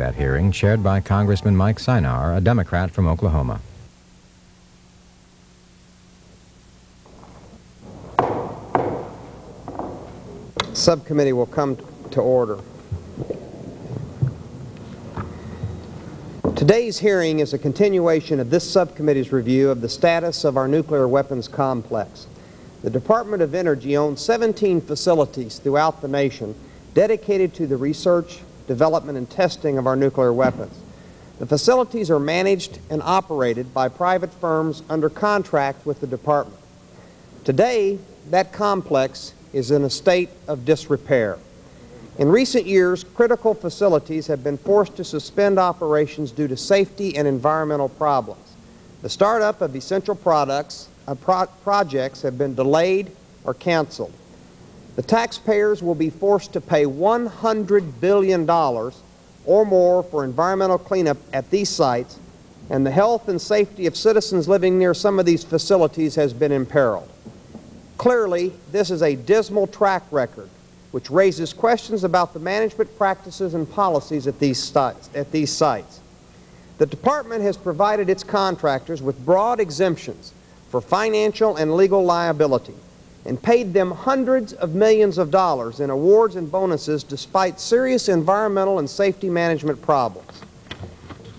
That hearing chaired by Congressman Mike Synar, a Democrat from Oklahoma. Subcommittee will come to order. Today's hearing is a continuation of this subcommittee's review of the status of our nuclear weapons complex. The Department of Energy owns 17 facilities throughout the nation dedicated to the research, development, and testing of our nuclear weapons. The facilities are managed and operated by private firms under contract with the Department. Today, that complex is in a state of disrepair. In recent years, critical facilities have been forced to suspend operations due to safety and environmental problems. The startup of essential products uh, pro projects have been delayed or canceled. The taxpayers will be forced to pay $100 billion or more for environmental cleanup at these sites, and the health and safety of citizens living near some of these facilities has been imperiled. Clearly, this is a dismal track record which raises questions about the management practices and policies at these, sites, at these sites. The Department has provided its contractors with broad exemptions for financial and legal liability and paid them hundreds of millions of dollars in awards and bonuses despite serious environmental and safety management problems.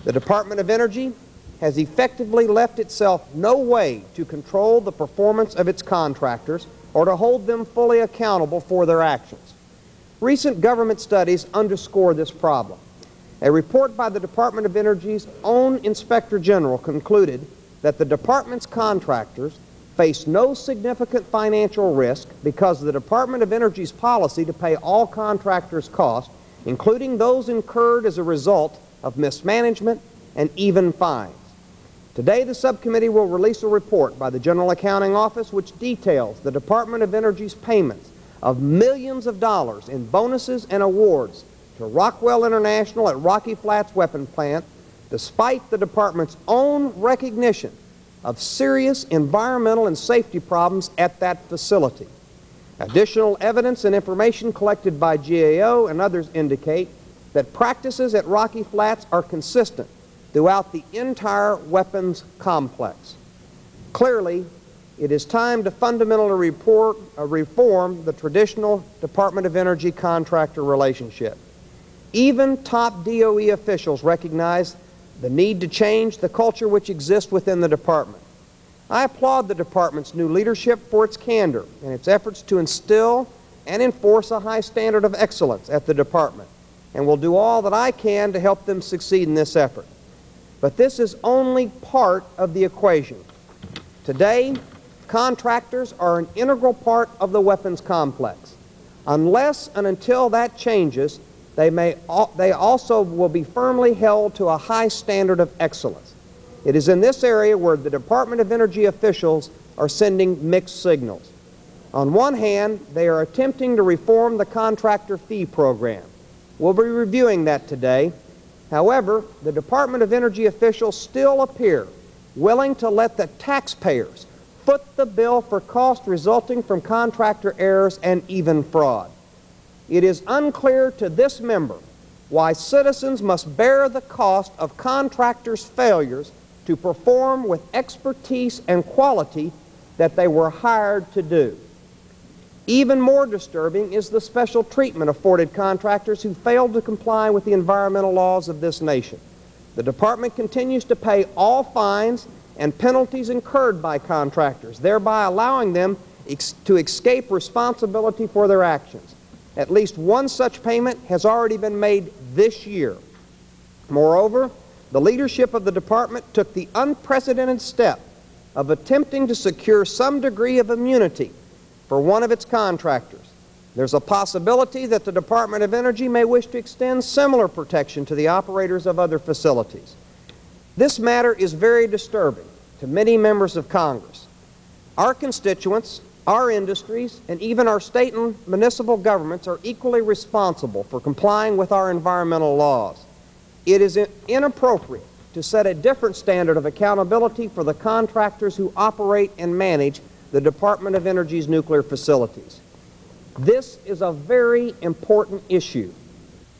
The Department of Energy has effectively left itself no way to control the performance of its contractors or to hold them fully accountable for their actions. Recent government studies underscore this problem. A report by the Department of Energy's own Inspector General concluded that the Department's contractors face no significant financial risk because of the Department of Energy's policy to pay all contractors' costs, including those incurred as a result of mismanagement and even fines. Today, the subcommittee will release a report by the General Accounting Office which details the Department of Energy's payments of millions of dollars in bonuses and awards to Rockwell International at Rocky Flats Weapon Plant, despite the department's own recognition of serious environmental and safety problems at that facility. Additional evidence and information collected by GAO and others indicate that practices at Rocky Flats are consistent throughout the entire weapons complex. Clearly, it is time to fundamentally report, uh, reform the traditional Department of Energy contractor relationship. Even top DOE officials recognize the need to change the culture which exists within the department. I applaud the department's new leadership for its candor and its efforts to instill and enforce a high standard of excellence at the department and will do all that I can to help them succeed in this effort. But this is only part of the equation. Today, contractors are an integral part of the weapons complex. Unless and until that changes, they, may, they also will be firmly held to a high standard of excellence. It is in this area where the Department of Energy officials are sending mixed signals. On one hand, they are attempting to reform the contractor fee program. We'll be reviewing that today However, the Department of Energy officials still appear willing to let the taxpayers foot the bill for costs resulting from contractor errors and even fraud. It is unclear to this member why citizens must bear the cost of contractors' failures to perform with expertise and quality that they were hired to do. Even more disturbing is the special treatment afforded contractors who failed to comply with the environmental laws of this nation. The department continues to pay all fines and penalties incurred by contractors, thereby allowing them ex to escape responsibility for their actions. At least one such payment has already been made this year. Moreover, the leadership of the department took the unprecedented step of attempting to secure some degree of immunity for one of its contractors. There's a possibility that the Department of Energy may wish to extend similar protection to the operators of other facilities. This matter is very disturbing to many members of Congress. Our constituents, our industries, and even our state and municipal governments are equally responsible for complying with our environmental laws. It is inappropriate to set a different standard of accountability for the contractors who operate and manage the Department of Energy's nuclear facilities. This is a very important issue.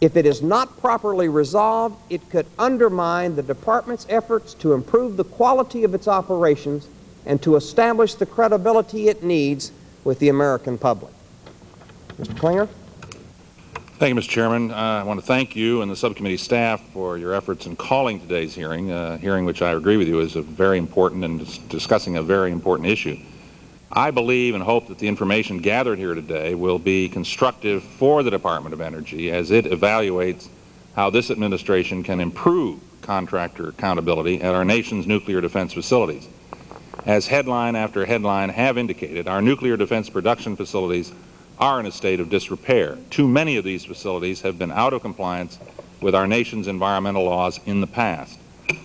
If it is not properly resolved, it could undermine the Department's efforts to improve the quality of its operations and to establish the credibility it needs with the American public. Mr. Clinger? Thank you, Mr. Chairman. Uh, I want to thank you and the subcommittee staff for your efforts in calling today's hearing, a hearing which I agree with you is a very important and dis discussing a very important issue. I believe and hope that the information gathered here today will be constructive for the Department of Energy as it evaluates how this administration can improve contractor accountability at our nation's nuclear defense facilities. As headline after headline have indicated, our nuclear defense production facilities are in a state of disrepair. Too many of these facilities have been out of compliance with our nation's environmental laws in the past.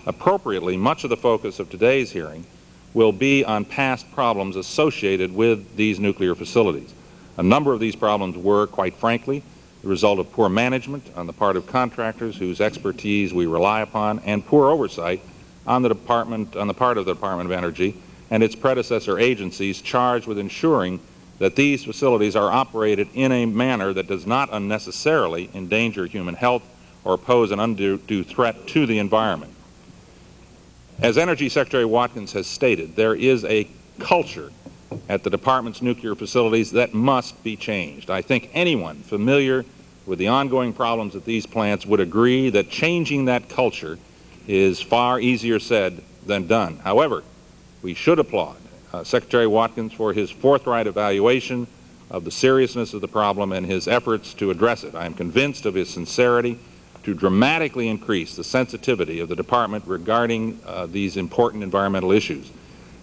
Appropriately, much of the focus of today's hearing will be on past problems associated with these nuclear facilities. A number of these problems were, quite frankly, the result of poor management on the part of contractors whose expertise we rely upon and poor oversight on the department on the part of the Department of Energy and its predecessor agencies charged with ensuring that these facilities are operated in a manner that does not unnecessarily endanger human health or pose an undue threat to the environment. As Energy Secretary Watkins has stated, there is a culture at the Department's nuclear facilities that must be changed. I think anyone familiar with the ongoing problems at these plants would agree that changing that culture is far easier said than done. However, we should applaud uh, Secretary Watkins for his forthright evaluation of the seriousness of the problem and his efforts to address it. I am convinced of his sincerity to dramatically increase the sensitivity of the Department regarding uh, these important environmental issues.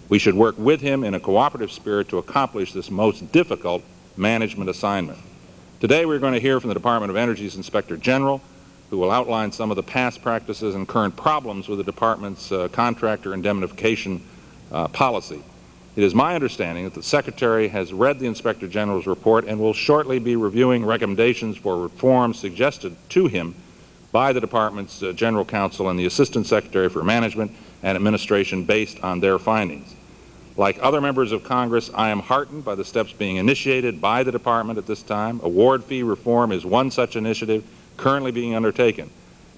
We should work with him in a cooperative spirit to accomplish this most difficult management assignment. Today we're going to hear from the Department of Energy's Inspector General, who will outline some of the past practices and current problems with the Department's uh, contractor indemnification uh, policy. It is my understanding that the Secretary has read the Inspector General's report and will shortly be reviewing recommendations for reforms suggested to him by the Department's uh, General Counsel and the Assistant Secretary for Management and Administration based on their findings. Like other members of Congress, I am heartened by the steps being initiated by the Department at this time. Award fee reform is one such initiative currently being undertaken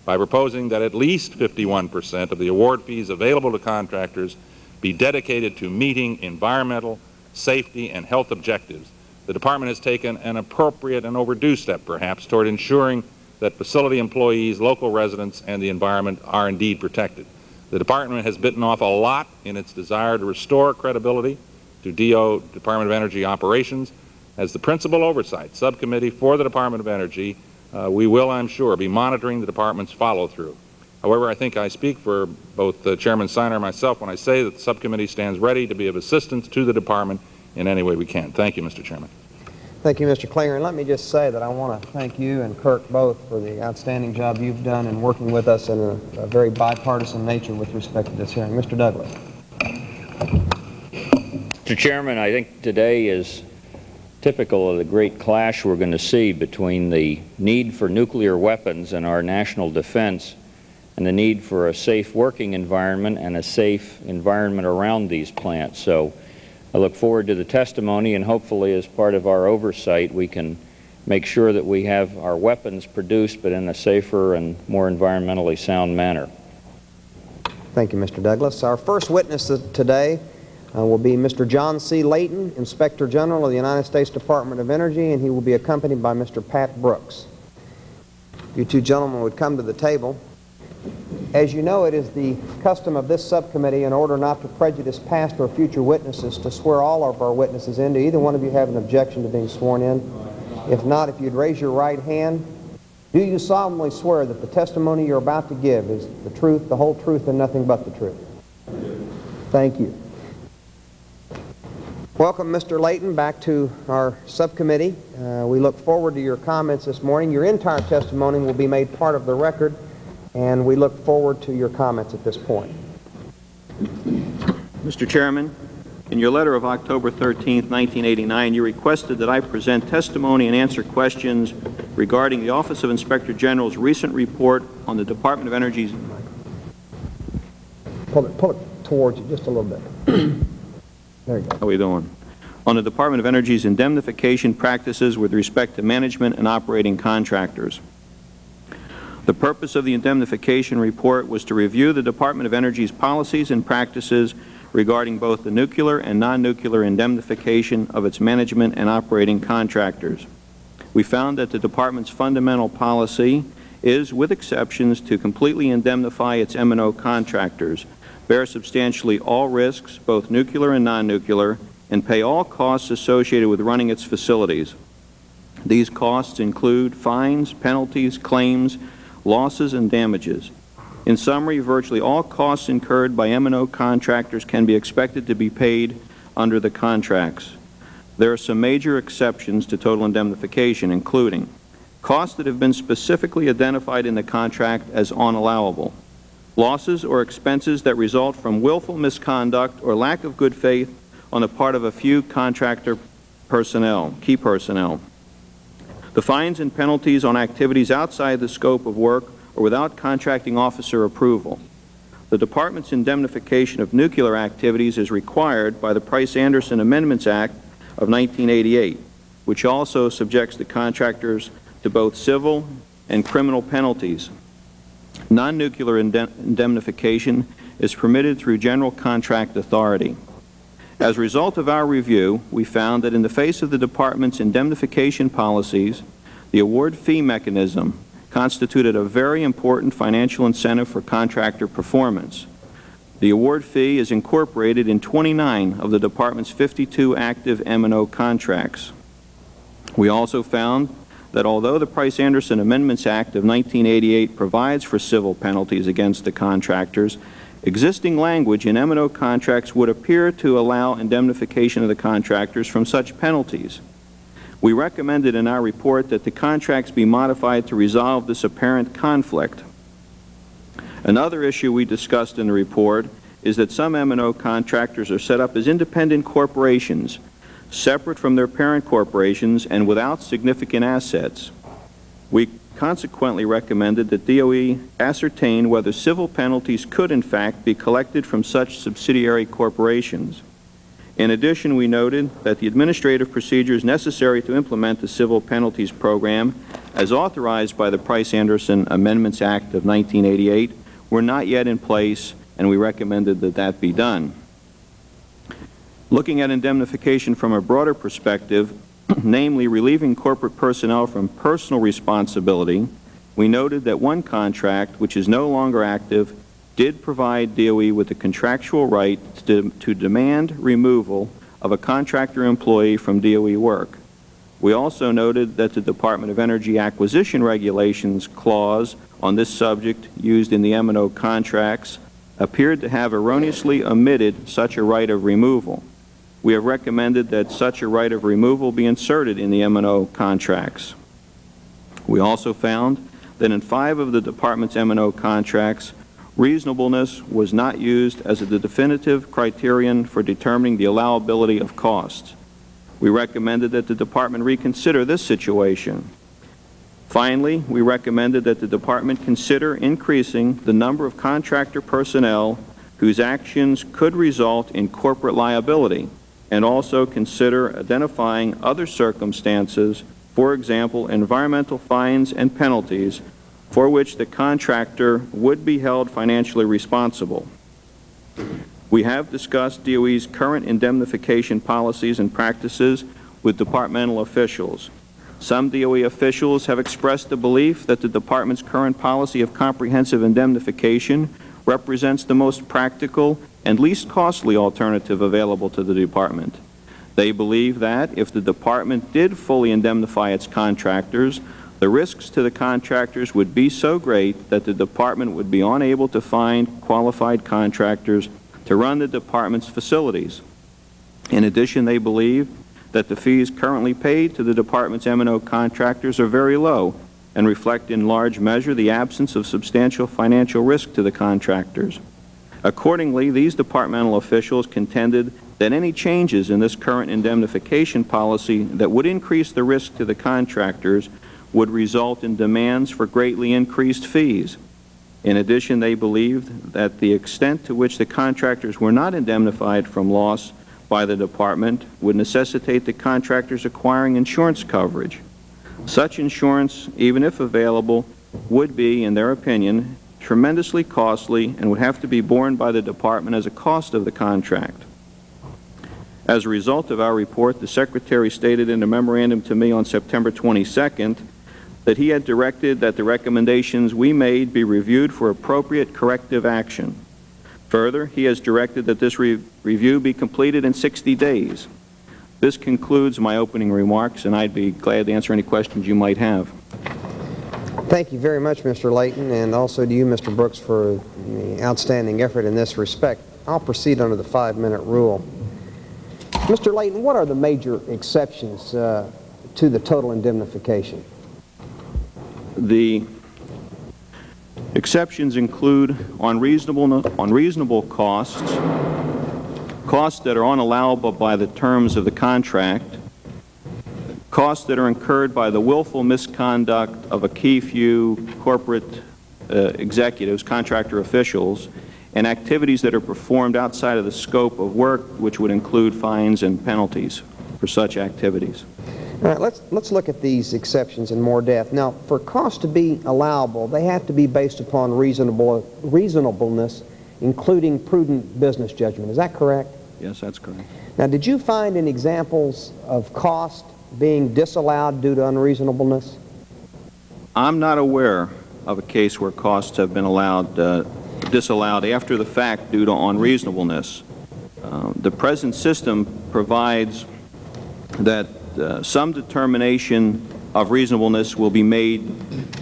by proposing that at least 51 percent of the award fees available to contractors be dedicated to meeting environmental, safety, and health objectives. The Department has taken an appropriate and overdue step, perhaps, toward ensuring that facility employees, local residents, and the environment are indeed protected. The Department has bitten off a lot in its desire to restore credibility to DO, Department of Energy operations. As the principal oversight subcommittee for the Department of Energy, uh, we will, I'm sure, be monitoring the Department's follow-through. However, I think I speak for both uh, Chairman Synar and myself when I say that the subcommittee stands ready to be of assistance to the Department in any way we can. Thank you, Mr. Chairman. Thank you, Mr. Clinger. And let me just say that I want to thank you and Kirk both for the outstanding job you've done in working with us in a, a very bipartisan nature with respect to this hearing. Mr. Douglas. Mr. Chairman, I think today is typical of the great clash we're going to see between the need for nuclear weapons and our national defense and the need for a safe working environment and a safe environment around these plants. So I look forward to the testimony and hopefully as part of our oversight we can make sure that we have our weapons produced but in a safer and more environmentally sound manner. Thank you, Mr. Douglas. Our first witness today uh, will be Mr. John C. Layton, Inspector General of the United States Department of Energy, and he will be accompanied by Mr. Pat Brooks. You two gentlemen would come to the table. As you know, it is the custom of this subcommittee, in order not to prejudice past or future witnesses, to swear all of our witnesses in. Do either one of you have an objection to being sworn in? If not, if you'd raise your right hand. Do you solemnly swear that the testimony you're about to give is the truth, the whole truth, and nothing but the truth? Thank you. Welcome, Mr. Layton, back to our subcommittee. Uh, we look forward to your comments this morning. Your entire testimony will be made part of the record and we look forward to your comments at this point. Mr. Chairman, in your letter of October 13, 1989, you requested that I present testimony and answer questions regarding the Office of Inspector General's recent report on the Department of Energy's... Pull it, pull it towards you just a little bit. there you go. How are we doing? On the Department of Energy's indemnification practices with respect to management and operating contractors. The purpose of the indemnification report was to review the Department of Energy's policies and practices regarding both the nuclear and non-nuclear indemnification of its management and operating contractors. We found that the Department's fundamental policy is, with exceptions, to completely indemnify its M&O contractors, bear substantially all risks, both nuclear and non-nuclear, and pay all costs associated with running its facilities. These costs include fines, penalties, claims, losses, and damages. In summary, virtually all costs incurred by M&O contractors can be expected to be paid under the contracts. There are some major exceptions to total indemnification, including costs that have been specifically identified in the contract as unallowable, losses or expenses that result from willful misconduct or lack of good faith on the part of a few contractor personnel, key personnel, the fines and penalties on activities outside the scope of work or without contracting officer approval. The Department's indemnification of nuclear activities is required by the Price-Anderson Amendments Act of 1988, which also subjects the contractors to both civil and criminal penalties. Non-nuclear indemnification is permitted through general contract authority. As a result of our review, we found that in the face of the Department's indemnification policies, the award fee mechanism constituted a very important financial incentive for contractor performance. The award fee is incorporated in 29 of the Department's 52 active M&O contracts. We also found that although the Price-Anderson Amendments Act of 1988 provides for civil penalties against the contractors, existing language in M&O contracts would appear to allow indemnification of the contractors from such penalties. We recommended in our report that the contracts be modified to resolve this apparent conflict. Another issue we discussed in the report is that some M&O contractors are set up as independent corporations, separate from their parent corporations and without significant assets. We consequently recommended that DOE ascertain whether civil penalties could in fact be collected from such subsidiary corporations. In addition, we noted that the administrative procedures necessary to implement the civil penalties program, as authorized by the Price-Anderson Amendments Act of 1988, were not yet in place, and we recommended that that be done. Looking at indemnification from a broader perspective, namely relieving corporate personnel from personal responsibility, we noted that one contract, which is no longer active, did provide DOE with the contractual right to, to demand removal of a contractor employee from DOE work. We also noted that the Department of Energy acquisition regulations clause on this subject used in the M&O contracts appeared to have erroneously omitted such a right of removal. We have recommended that such a right of removal be inserted in the M&O contracts. We also found that in five of the Department's M&O contracts, reasonableness was not used as a definitive criterion for determining the allowability of costs. We recommended that the Department reconsider this situation. Finally, we recommended that the Department consider increasing the number of contractor personnel whose actions could result in corporate liability, and also consider identifying other circumstances, for example, environmental fines and penalties for which the contractor would be held financially responsible. We have discussed DOE's current indemnification policies and practices with departmental officials. Some DOE officials have expressed the belief that the Department's current policy of comprehensive indemnification represents the most practical and least costly alternative available to the Department. They believe that if the Department did fully indemnify its contractors, the risks to the contractors would be so great that the Department would be unable to find qualified contractors to run the Department's facilities. In addition, they believe that the fees currently paid to the Department's M&O contractors are very low and reflect in large measure the absence of substantial financial risk to the contractors. Accordingly, these departmental officials contended that any changes in this current indemnification policy that would increase the risk to the contractors would result in demands for greatly increased fees. In addition, they believed that the extent to which the contractors were not indemnified from loss by the Department would necessitate the contractors acquiring insurance coverage. Such insurance, even if available, would be, in their opinion, tremendously costly and would have to be borne by the Department as a cost of the contract. As a result of our report, the Secretary stated in a memorandum to me on September 22nd that he had directed that the recommendations we made be reviewed for appropriate corrective action. Further, he has directed that this re review be completed in 60 days. This concludes my opening remarks, and I'd be glad to answer any questions you might have. Thank you very much, Mr. Layton, and also to you, Mr. Brooks, for the outstanding effort in this respect. I'll proceed under the five-minute rule. Mr. Layton, what are the major exceptions uh, to the total indemnification? The exceptions include unreasonable, unreasonable costs, costs that are unallowable by the terms of the contract, costs that are incurred by the willful misconduct of a key few corporate uh, executives, contractor officials, and activities that are performed outside of the scope of work, which would include fines and penalties for such activities. All right, let's, let's look at these exceptions in more depth. Now, for costs to be allowable, they have to be based upon reasonable, reasonableness, including prudent business judgment. Is that correct? Yes, that's correct. Now, did you find any examples of cost being disallowed due to unreasonableness? I'm not aware of a case where costs have been allowed, uh, disallowed after the fact due to unreasonableness. Uh, the present system provides that uh, some determination of reasonableness will be made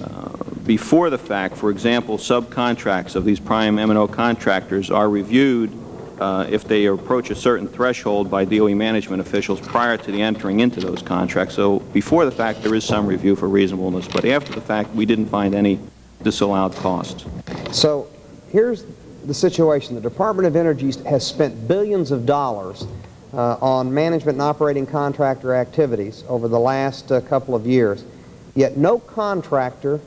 uh, before the fact. For example, subcontracts of these prime M&O contractors are reviewed uh, if they approach a certain threshold by DOE management officials prior to the entering into those contracts. So before the fact, there is some review for reasonableness, but after the fact, we didn't find any disallowed costs. So here's the situation. The Department of Energy has spent billions of dollars uh, on management and operating contractor activities over the last uh, couple of years, yet no contractor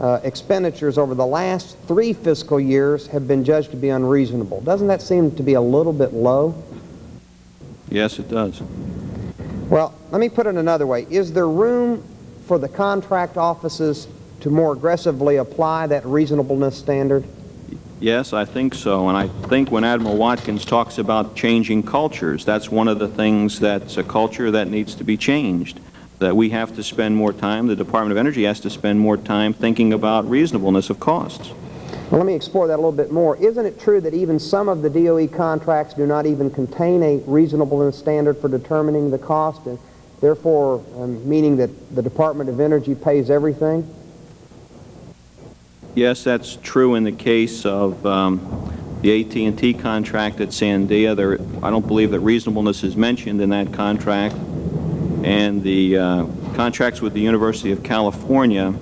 uh, expenditures over the last three fiscal years have been judged to be unreasonable. Doesn't that seem to be a little bit low? Yes, it does. Well, let me put it another way. Is there room for the contract offices to more aggressively apply that reasonableness standard? Yes, I think so. And I think when Admiral Watkins talks about changing cultures, that's one of the things that's a culture that needs to be changed. That we have to spend more time, the Department of Energy has to spend more time thinking about reasonableness of costs. Well, let me explore that a little bit more. Isn't it true that even some of the DOE contracts do not even contain a reasonableness standard for determining the cost, and therefore um, meaning that the Department of Energy pays everything? Yes, that's true in the case of um, the AT&T contract at Sandia. There, I don't believe that reasonableness is mentioned in that contract. And the uh, contracts with the University of California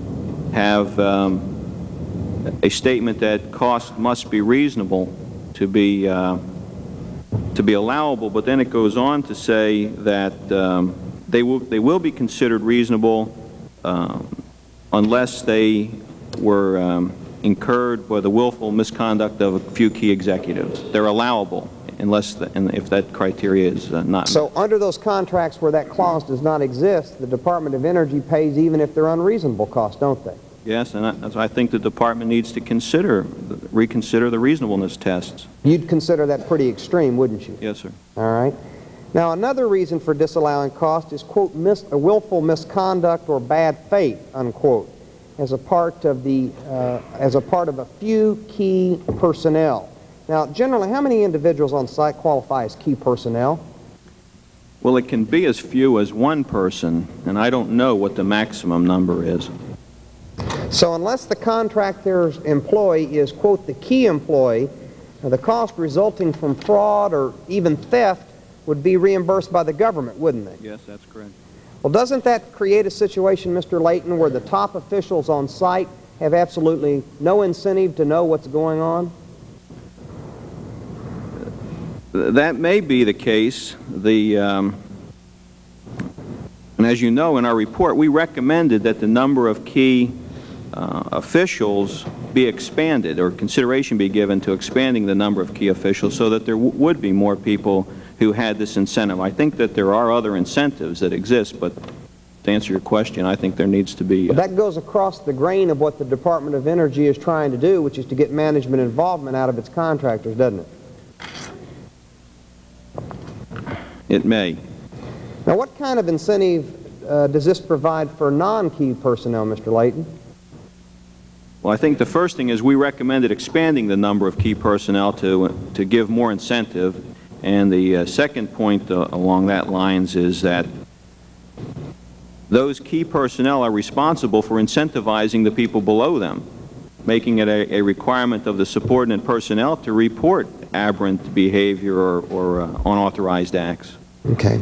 have um, a statement that cost must be reasonable to be uh, to be allowable, but then it goes on to say that um, they will they will be considered reasonable um, unless they were um, incurred by the willful misconduct of a few key executives. They're allowable unless the, and if that criteria is uh, not So under those contracts where that clause does not exist, the Department of Energy pays even if they're unreasonable costs, don't they? Yes, and I, I think the department needs to consider, reconsider the reasonableness tests. You'd consider that pretty extreme, wouldn't you? Yes, sir. All right. Now, another reason for disallowing cost is, quote, mis a willful misconduct or bad faith, unquote, as a part of the, uh, as a part of a few key personnel. Now, generally, how many individuals on site qualify as key personnel? Well, it can be as few as one person, and I don't know what the maximum number is. So unless the contractor's employee is, quote, the key employee, the cost resulting from fraud or even theft would be reimbursed by the government, wouldn't they? Yes, that's correct. Well, doesn't that create a situation, Mr. Layton, where the top officials on site have absolutely no incentive to know what's going on? That may be the case. The, um, and as you know, in our report, we recommended that the number of key uh, officials be expanded or consideration be given to expanding the number of key officials so that there would be more people who had this incentive. I think that there are other incentives that exist, but to answer your question, I think there needs to be... uh, But that goes across the grain of what the Department of Energy is trying to do, which is to get management involvement out of its contractors, doesn't it? It may. Now, what kind of incentive uh, does this provide for non-key personnel, Mr. Layton? Well, I think the first thing is we recommended expanding the number of key personnel to, to give more incentive. And the uh, second point uh, along that lines is that those key personnel are responsible for incentivizing the people below them, making it a, a requirement of the subordinate personnel to report aberrant behavior or, or uh, unauthorized acts. Okay.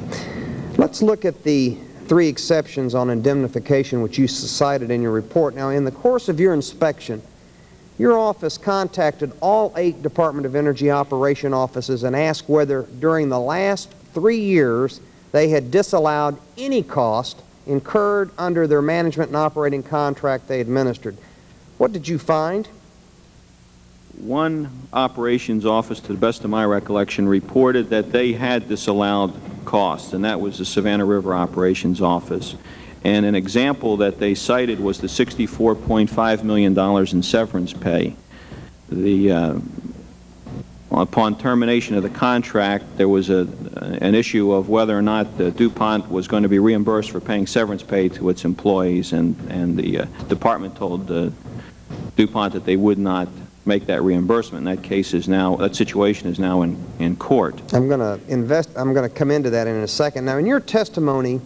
Let's look at the three exceptions on indemnification which you cited in your report. Now, in the course of your inspection, your office contacted all eight Department of Energy operation offices and asked whether during the last three years they had disallowed any cost incurred under their management and operating contract they administered. What did you find? One operations office, to the best of my recollection, reported that they had disallowed costs, and that was the Savannah River Operations Office. And an example that they cited was the $64.5 million in severance pay. The, uh, upon termination of the contract, there was a, an issue of whether or not DuPont was going to be reimbursed for paying severance pay to its employees, and, and the uh, department told uh, DuPont that they would not make that reimbursement. That case is now, that situation is now in, in court. I'm going to invest, I'm going to come into that in a second. Now, in your testimony,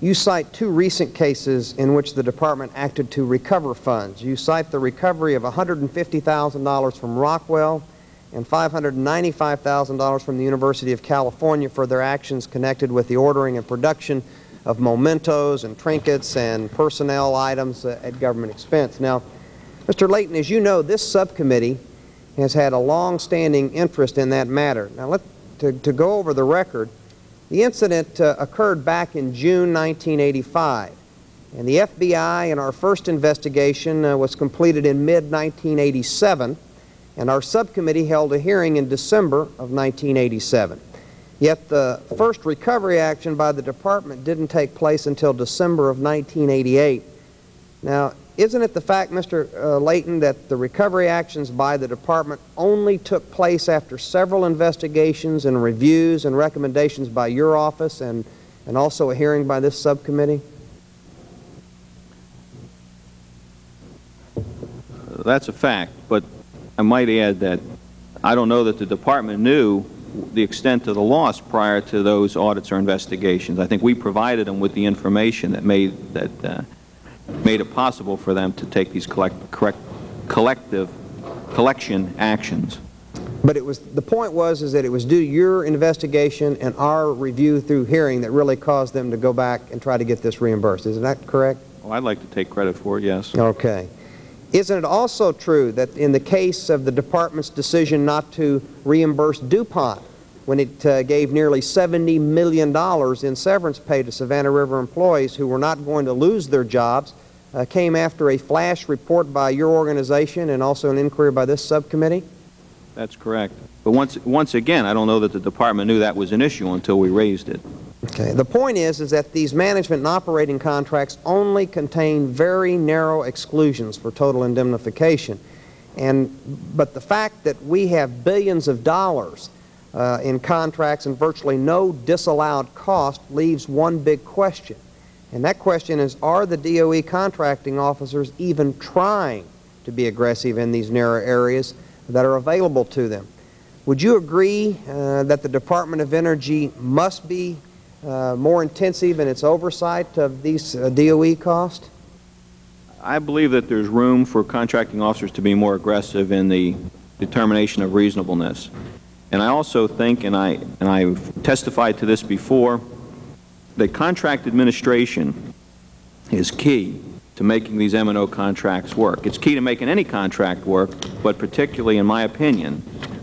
you cite two recent cases in which the department acted to recover funds. You cite the recovery of $150,000 from Rockwell and $595,000 from the University of California for their actions connected with the ordering and production of mementos and trinkets and personnel items at government expense. Now, Mr. Layton, as you know, this subcommittee has had a long-standing interest in that matter. Now, let, to, to go over the record, the incident uh, occurred back in June 1985, and the FBI in our first investigation uh, was completed in mid-1987, and our subcommittee held a hearing in December of 1987. Yet the first recovery action by the department didn't take place until December of 1988. Now, isn't it the fact, Mr. Uh, Layton, that the recovery actions by the department only took place after several investigations and reviews and recommendations by your office and, and also a hearing by this subcommittee? That's a fact, but I might add that I don't know that the department knew the extent of the loss prior to those audits or investigations. I think we provided them with the information that made that uh, made it possible for them to take these collect, correct, collective collection actions. But it was the point was is that it was due to your investigation and our review through hearing that really caused them to go back and try to get this reimbursed. Isn't that correct? Well, I'd like to take credit for it, yes. Okay. Isn't it also true that in the case of the department's decision not to reimburse DuPont when it uh, gave nearly $70 million in severance pay to Savannah River employees who were not going to lose their jobs, uh, came after a flash report by your organization and also an inquiry by this subcommittee? That's correct. But once, once again, I don't know that the department knew that was an issue until we raised it. Okay. The point is, is that these management and operating contracts only contain very narrow exclusions for total indemnification. And, but the fact that we have billions of dollars uh, in contracts and virtually no disallowed cost leaves one big question. And that question is, are the DOE contracting officers even trying to be aggressive in these narrow areas that are available to them? Would you agree uh, that the Department of Energy must be uh, more intensive in its oversight of these uh, DOE costs? I believe that there's room for contracting officers to be more aggressive in the determination of reasonableness. And I also think, and, I, and I've testified to this before, that contract administration is key to making these M&O contracts work. It's key to making any contract work, but particularly, in my opinion,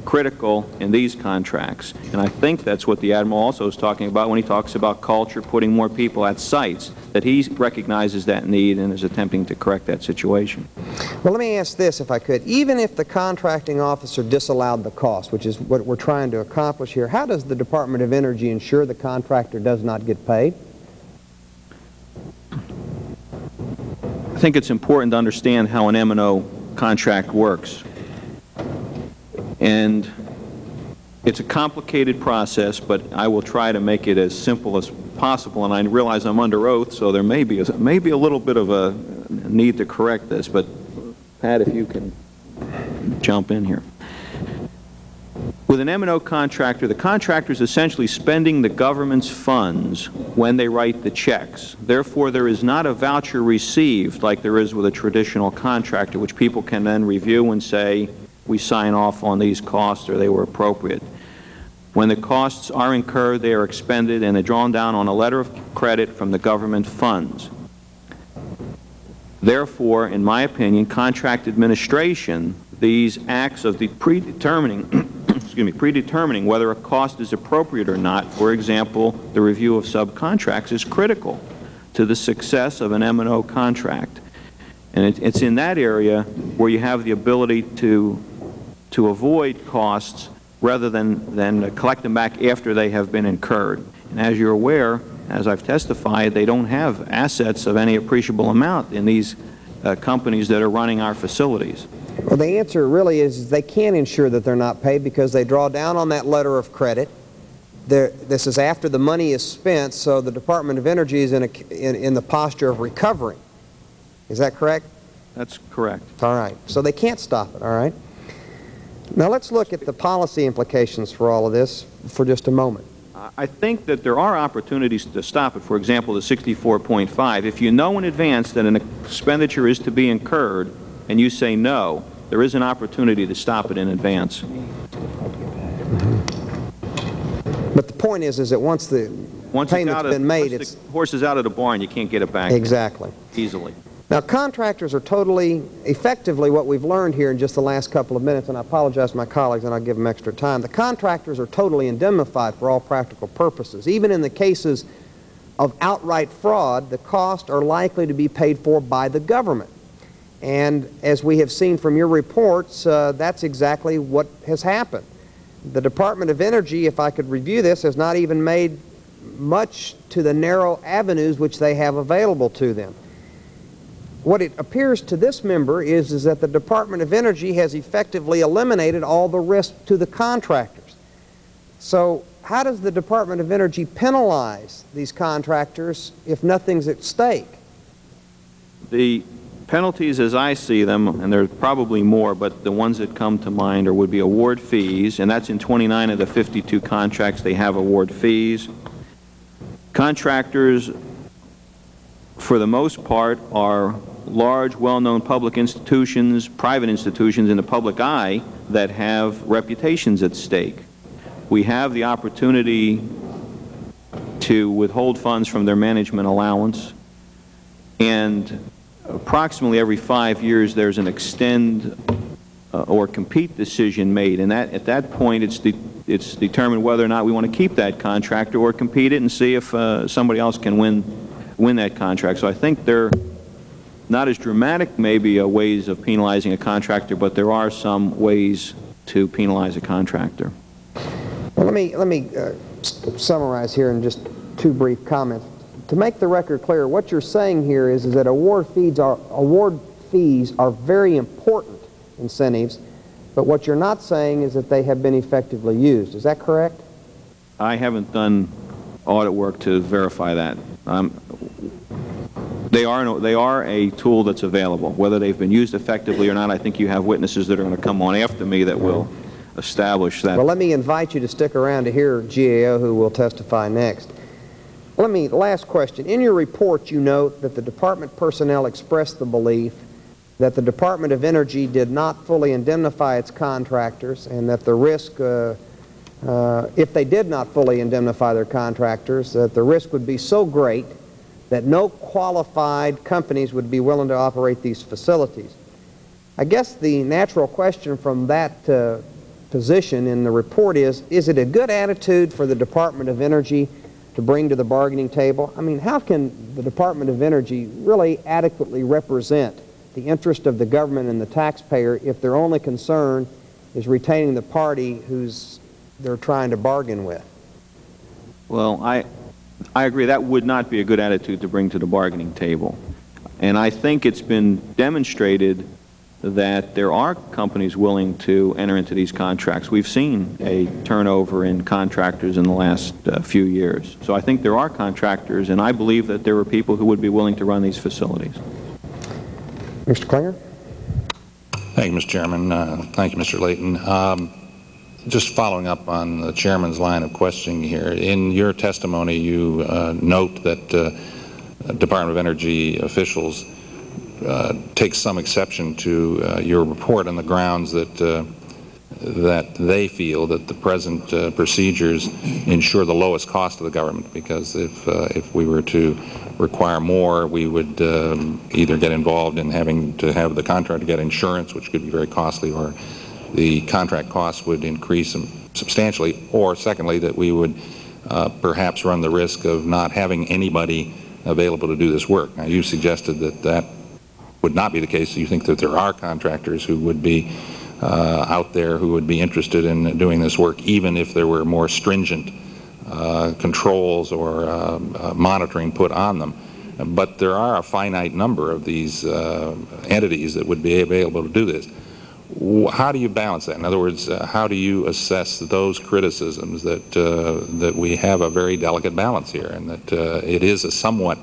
critical in these contracts. And I think that's what the Admiral also is talking about when he talks about culture, putting more people at sites, that he recognizes that need and is attempting to correct that situation. Well, let me ask this, if I could. Even if the contracting officer disallowed the cost, which is what we're trying to accomplish here, how does the Department of Energy ensure the contractor does not get paid? I think it's important to understand how an M and O contract works. And it's a complicated process, but I will try to make it as simple as possible, and I realize I'm under oath, so there may be, a- maybe a little bit of a need to correct this, but Pat, if you can jump in here. With an M and O contractor, the contractor is essentially spending the government's funds when they write the checks. Therefore, there is not a voucher received like there is with a traditional contractor, which people can then review and say, we sign off on these costs or they were appropriate. When the costs are incurred, they are expended and they're drawn down on a letter of credit from the government funds. Therefore, in my opinion, contract administration, these acts of the predetermining, excuse me, predetermining whether a cost is appropriate or not, for example, the review of subcontracts, is critical to the success of an M and O contract. And it, it's in that area where you have the ability to, to avoid costs rather than, than collect them back after they have been incurred. And as you're aware, as I've testified, they don't have assets of any appreciable amount in these uh, companies that are running our facilities. Well, the answer really is they can't ensure that they're not paid because they draw down on that letter of credit. They're, this is after the money is spent, so the Department of Energy is in, a, in, in the posture of recovering. Is that correct? That's correct. All right. So they can't stop it, all right? Now let's look at the policy implications for all of this for just a moment. I- think that there are opportunities to stop it. For example, the 64.5. If you know in advance that an expenditure is to be incurred and you say no, there is an opportunity to stop it in advance. Mm-hmm. But the point is, is that once the Once it's payment's of, been made, once it's the horse is out of the barn, you can't get it back exactly. easily. Now, contractors are totally, effectively, what we've learned here in just the last couple of minutes, and I apologize to my colleagues and I'll give them extra time. The contractors are totally indemnified for all practical purposes. Even in the cases of outright fraud, the costs are likely to be paid for by the government. And as we have seen from your reports, uh, that's exactly what has happened. The Department of Energy, if I could review this, has not even made much to the narrow avenues which they have available to them. What it appears to this member is, is that the Department of Energy has effectively eliminated all the risk to the contractors. So how does the Department of Energy penalize these contractors if nothing's at stake? The penalties, as I see them, and there's probably more, but the ones that come to mind are, would be award fees, and that's in 29 of the 52 contracts, they have award fees. Contractors, for the most part, are large, well-known public institutions, private institutions in the public eye that have reputations at stake. We have the opportunity to withhold funds from their management allowance, and approximately every five years, there's an extend uh, or compete decision made, and that, at that point, it's, de it's determined whether or not we want to keep that contractor or compete it and see if uh, somebody else can win, win that contract. So I think they're not as dramatic, maybe, uh, ways of penalizing a contractor, but there are some ways to penalize a contractor. Well, let me, let me uh, s- summarize here in just two brief comments. To make the record clear, what you're saying here is, is that award fees are, award fees are very important incentives, but what you're not saying is that they have been effectively used. Is that correct? I haven't done audit work to verify that. Um, they are, they are a tool that's available. Whether they've been used effectively or not, I think you have witnesses that are going to come on after me that will establish that. Well, let me invite you to stick around to hear GAO who will testify next. Let me, last question. In your report, you note that the department personnel expressed the belief that the Department of Energy did not fully indemnify its contractors and that the risk, uh, uh, if they did not fully indemnify their contractors, that the risk would be so great that no qualified companies would be willing to operate these facilities. I guess the natural question from that uh, position in the report is, is it a good attitude for the Department of Energy to bring to the bargaining table? I mean, how can the Department of Energy really adequately represent the interest of the government and the taxpayer if their only concern is retaining the party who's they're trying to bargain with? Well, I, I agree that would not be a good attitude to bring to the bargaining table. And I think it's been demonstrated that there are companies willing to enter into these contracts. We've seen a turnover in contractors in the last uh, few years. So I think there are contractors, and I believe that there are people who would be willing to run these facilities. Mr. Clinger? Thank you, Mr. Chairman. Uh, thank you, Mr. Layton. Um, just following up on the chairman's line of questioning here, in your testimony you uh, note that uh, Department of Energy officials uh, take some exception to uh, your report on the grounds that uh, that they feel that the present uh, procedures ensure the lowest cost of the government because if if we were to require more we would um, either get involved in having to have the contractor get insurance which could be very costly or the contract costs would increase substantially or secondly that we would uh, perhaps run the risk of not having anybody available to do this work. Now you suggested that that would not be the case. You think that there are contractors who would be uh, out there who would be interested in doing this work, even if there were more stringent uh, controls or uh, uh monitoring put on them. But there are a finite number of these uh, entities that would be available to do this. How do you balance that? In other words, uh, how do you assess those criticisms that that we have a very delicate balance here, and that it is a somewhat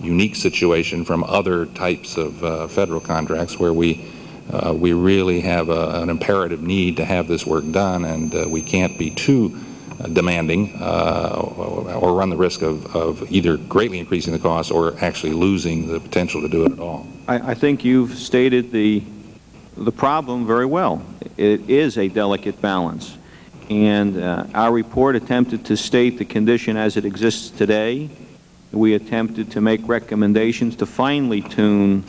unique situation from other types of uh, federal contracts where we uh, we really have a, an imperative need to have this work done and uh, we can't be too uh, demanding uh, or run the risk of, of either greatly increasing the cost or actually losing the potential to do it at all. I think you've stated the the problem very well. It is a delicate balance. And uh, our report attempted to state the condition as it exists today we attempted to make recommendations to finely tune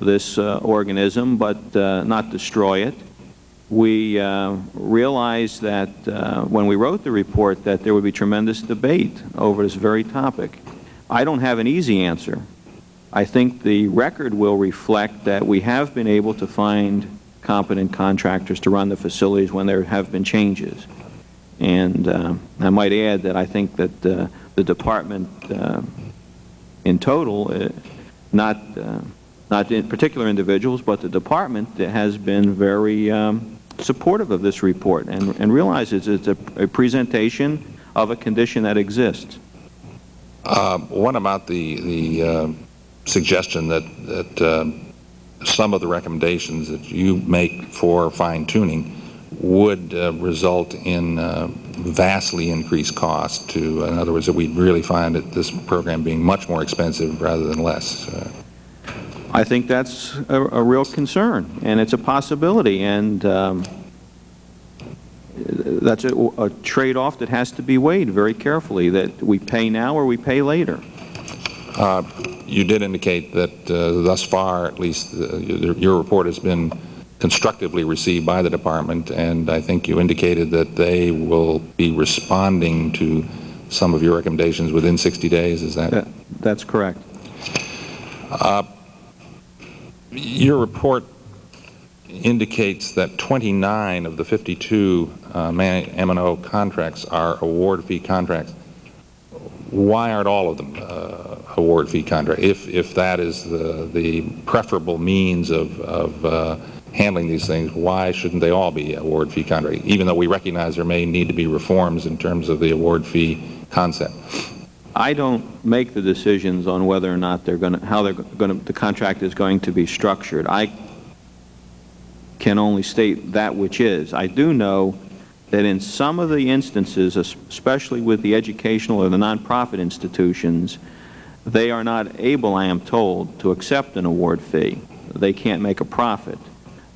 this uh, organism, but uh, not destroy it. We uh, realized that uh, when we wrote the report that there would be tremendous debate over this very topic. I don't have an easy answer. I think the record will reflect that we have been able to find competent contractors to run the facilities when there have been changes. And uh, I might add that I think that uh, the Department in total, uh, not, uh, not in particular individuals, but the department has been very um, supportive of this report and, and realizes it's a, a presentation of a condition that exists. Uh, what about the, the uh, suggestion that, that uh, some of the recommendations that you make for fine-tuning would uh, result in uh, vastly increased cost to, in other words, that we'd really find that this program being much more expensive rather than less. Uh, I think that's a, a, real concern, and it's a possibility, and um, that's a, a trade-off that has to be weighed very carefully, that we pay now or we pay later. Uh, you did indicate that uh, thus far, at least, uh, your, your report has been constructively received by the department, and I think you indicated that they will be responding to some of your recommendations within 60 days. Is that? that that's correct. Uh, your report indicates that 29 of the 52 uh, M&O contracts are award fee contracts. Why aren't all of them uh, award fee contract, If if that is the the preferable means of of uh, handling these things, why shouldn't they all be award fee contracts, even though we recognize there may need to be reforms in terms of the award fee concept? I don't make the decisions on whether or not they're going to, how they're going to, the contract is going to be structured. I can only state that which is. I do know that in some of the instances, especially with the educational or the nonprofit institutions, they are not able, I am told, to accept an award fee. They can't make a profit.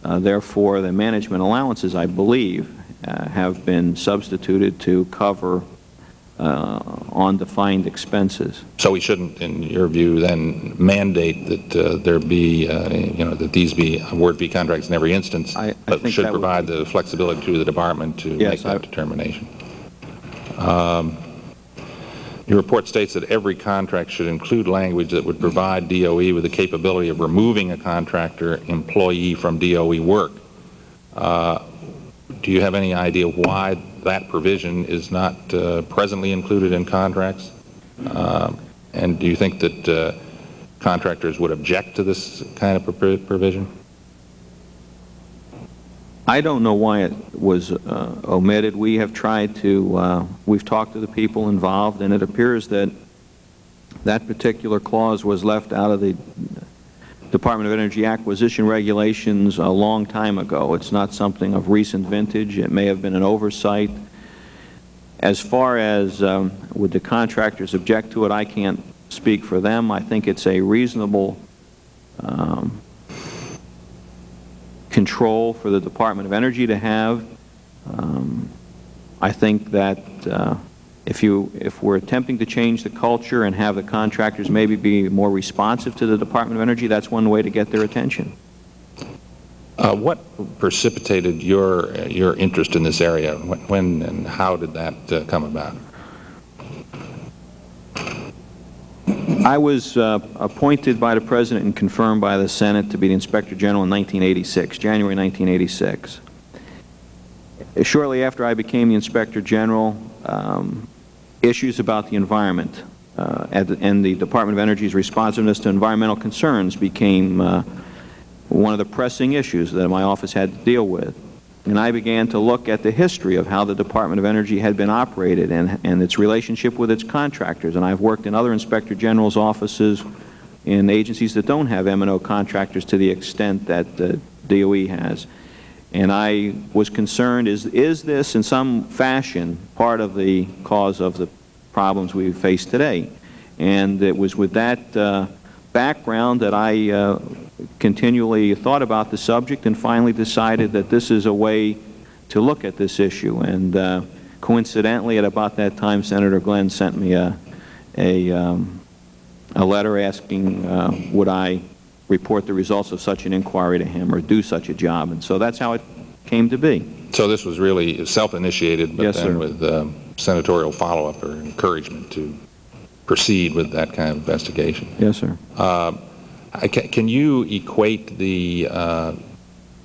Uh, therefore, the management allowances, I believe, uh, have been substituted to cover uh, undefined expenses. So we shouldn't, in your view, then mandate that uh, there be, uh, you know, that these be award fee contracts in every instance, I, I but should provide the flexibility to the department to yes, make that I, determination. Um, your report states that every contract should include language that would provide DOE with the capability of removing a contractor employee from DOE work. Uh, do you have any idea why that provision is not uh, presently included in contracts? Uh, and do you think that uh, contractors would object to this kind of provision? I don't know why it was uh, omitted. We have tried to, uh, we've talked to the people involved, and it appears that that particular clause was left out of the Department of Energy acquisition regulations a long time ago. It's not something of recent vintage. It may have been an oversight. As far as um, would the contractors object to it, I can't speak for them. I think it's a reasonable um, control for the Department of Energy to have. Um, I think that uh, if you if we're attempting to change the culture and have the contractors maybe be more responsive to the Department of Energy, that's one way to get their attention. Uh, What precipitated your, your interest in this area? When when and how did that uh, come about? I was uh, appointed by the President and confirmed by the Senate to be the Inspector General in 1986, January 1986. Shortly after I became the Inspector General, um, issues about the environment uh, and the Department of Energy's responsiveness to environmental concerns became uh, one of the pressing issues that my office had to deal with. And I began to look at the history of how the Department of Energy had been operated and, and its relationship with its contractors. And I've worked in other Inspector General's offices in agencies that don't have M&O contractors to the extent that the DOE has. And I was concerned, is, is this in some fashion part of the cause of the problems we face today? And it was with that uh, background that I uh, continually thought about the subject and finally decided that this is a way to look at this issue. And uh, coincidentally, at about that time, Senator Glenn sent me a, a, um, a letter asking uh, would I report the results of such an inquiry to him or do such a job. And so that's how it came to be. So this was really self-initiated, but Yes, then sir. with um, senatorial follow-up or encouragement to proceed with that kind of investigation. Yes, sir. Uh, I ca- Can you equate the, uh,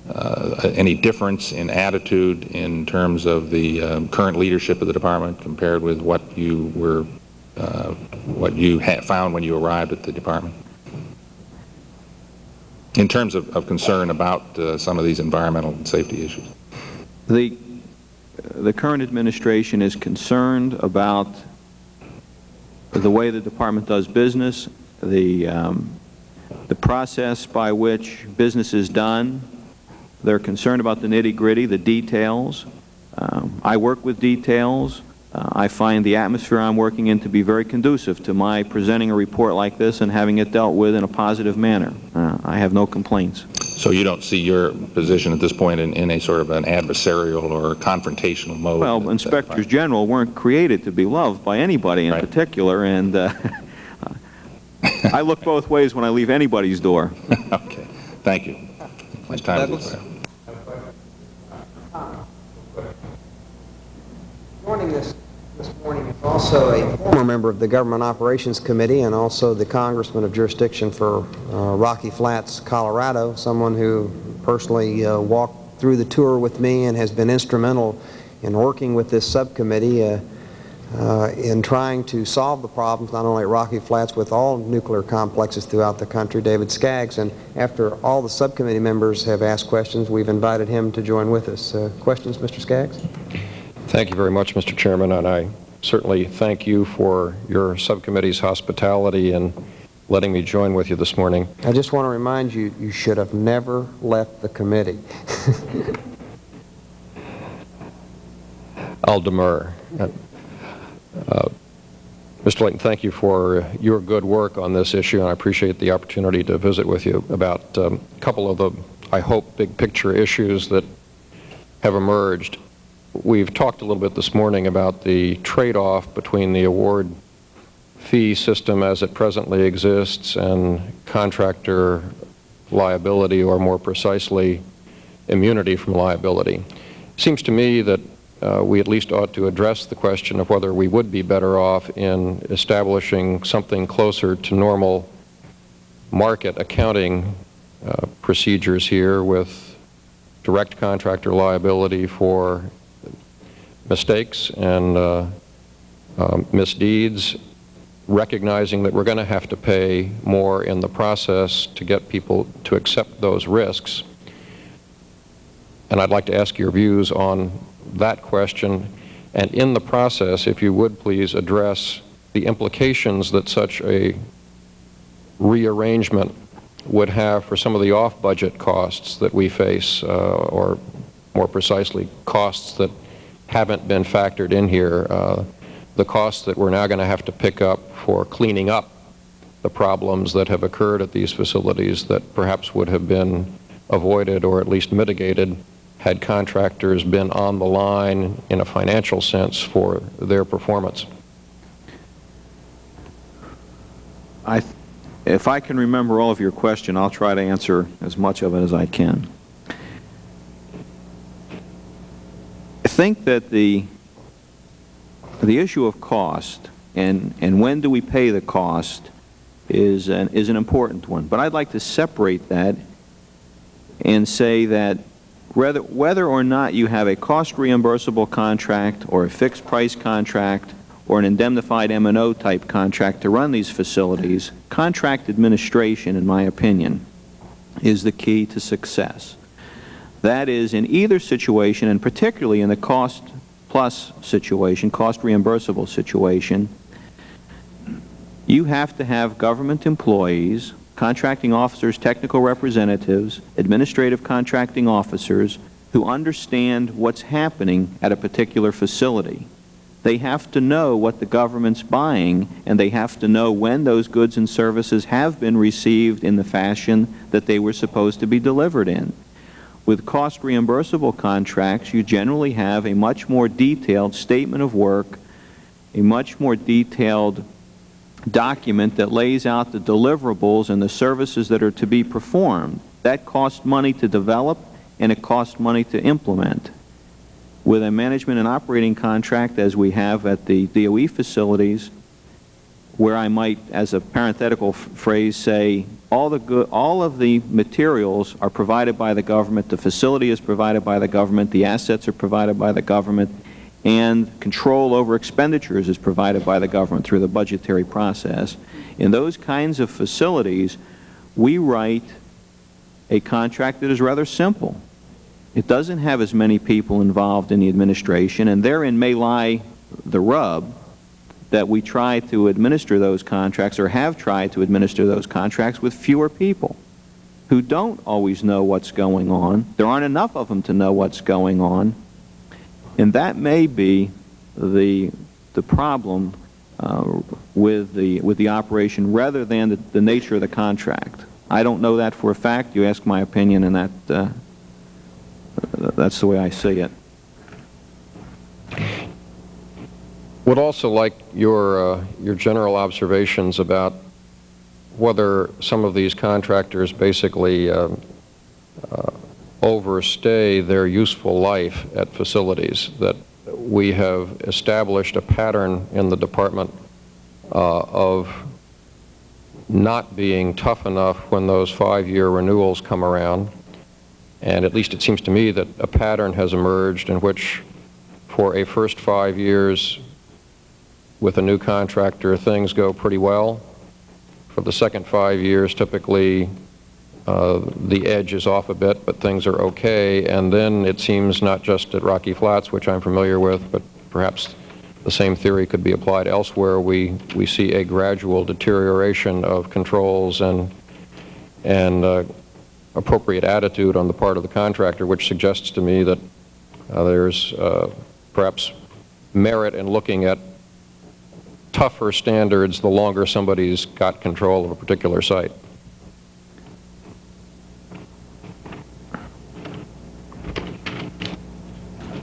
uh, any difference in attitude in terms of the um, current leadership of the department compared with what you were, uh, what you found when you arrived at the department? In terms of of concern about uh, some of these environmental and safety issues? The, the current administration is concerned about the way the department does business, the, um, the process by which business is done. They're concerned about the nitty-gritty, the details. Um, I work with details. Uh, I find the atmosphere I'm working in to be very conducive to my presenting a report like this and having it dealt with in a positive manner. Uh, I have no complaints. So you don't see your position at this point in, in a sort of an adversarial or confrontational mode? Well, inspectors general weren't created to be loved by anybody in Right. particular, and uh, I look both ways when I leave anybody's door. Okay, thank you. My time is Douglas? expired. Joining this this morning is also a former member of the Government Operations Committee and also the congressman of jurisdiction for uh, Rocky Flats, Colorado, someone who personally uh, walked through the tour with me and has been instrumental in working with this subcommittee uh, uh, in trying to solve the problems not only at Rocky Flats with all nuclear complexes throughout the country, David Skaggs. And after all the subcommittee members have asked questions, we've invited him to join with us. Uh, Questions, Mr. Skaggs? Thank you very much, Mr. Chairman, and I certainly thank you for your subcommittee's hospitality and letting me join with you this morning. I just want to remind you, you should have never left the committee. I'll demur. Uh, Mr. Layton, thank you for your good work on this issue, and I appreciate the opportunity to visit with you about um, a couple of the, I hope, big picture issues that have emerged. We've talked a little bit this morning about the trade-off between the award fee system as it presently exists and contractor liability, or more precisely, immunity from liability. Seems to me that uh, we at least ought to address the question of whether we would be better off in establishing something closer to normal market accounting uh, procedures here with direct contractor liability for mistakes and uh, uh, misdeeds recognizing that we're going to have to pay more in the process to get people to accept those risks. And I'd like to ask your views on that question. And in the process, if you would please address the implications that such a rearrangement would have for some of the off-budget costs that we face, uh, or more precisely, costs that haven't been factored in here. Uh, the costs that we're now going to have to pick up for cleaning up the problems that have occurred at these facilities that perhaps would have been avoided or at least mitigated had contractors been on the line in a financial sense for their performance. I, if I can remember all of your question, I'll try to answer as much of it as I can. I think that the the issue of cost and and when do we pay the cost is an, is an important one. But I'd like to separate that and say that whether whether or not you have a cost reimbursable contract or a fixed price contract or an indemnified M&O type contract to run these facilities, contract administration, in my opinion, is the key to success. That is, in either situation, and particularly in the cost plus situation, cost reimbursable situation, you have to have government employees, contracting officers, technical representatives, administrative contracting officers who understand what's happening at a particular facility. They have to know what the government's buying, and they have to know when those goods and services have been received in the fashion that they were supposed to be delivered in. With cost reimbursable contracts, you generally have a much more detailed statement of work, a much more detailed document that lays out the deliverables and the services that are to be performed. That costs money to develop and it costs money to implement with a management and operating contract as we have at the DOE facilities, where I might, as a parenthetical phrase, say all the good, all of the materials are provided by the government, the facility is provided by the government, the assets are provided by the government, and control over expenditures is provided by the government through the budgetary process. In those kinds of facilities, we write a contract that is rather simple. It doesn't have as many people involved in the administration, and therein may lie the rub that we try to administer those contracts or have tried to administer those contracts with fewer people who don't always know what's going on. There aren't enough of them to know what's going on. And that may be the, the problem uh, with, the, with the operation rather than the, the nature of the contract. I don't know that for a fact. You ask my opinion, and that, uh, that's the way I see it. Would also like your, uh, your general observations about whether some of these contractors basically uh, uh, overstay their useful life at facilities, that we have established a pattern in the department uh, of not being tough enough when those five-year renewals come around and at least it seems to me that a pattern has emerged in which, for a first five years with a new contractor, things go pretty well. For the second five years, typically uh, the edge is off a bit, but things are okay. And then it seems not just at Rocky Flats, which I'm familiar with, but perhaps the same theory could be applied elsewhere. We, we see a gradual deterioration of controls and, and uh, appropriate attitude on the part of the contractor, which suggests to me that uh, there's uh, perhaps merit in looking at tougher standards the longer somebody's got control of a particular site.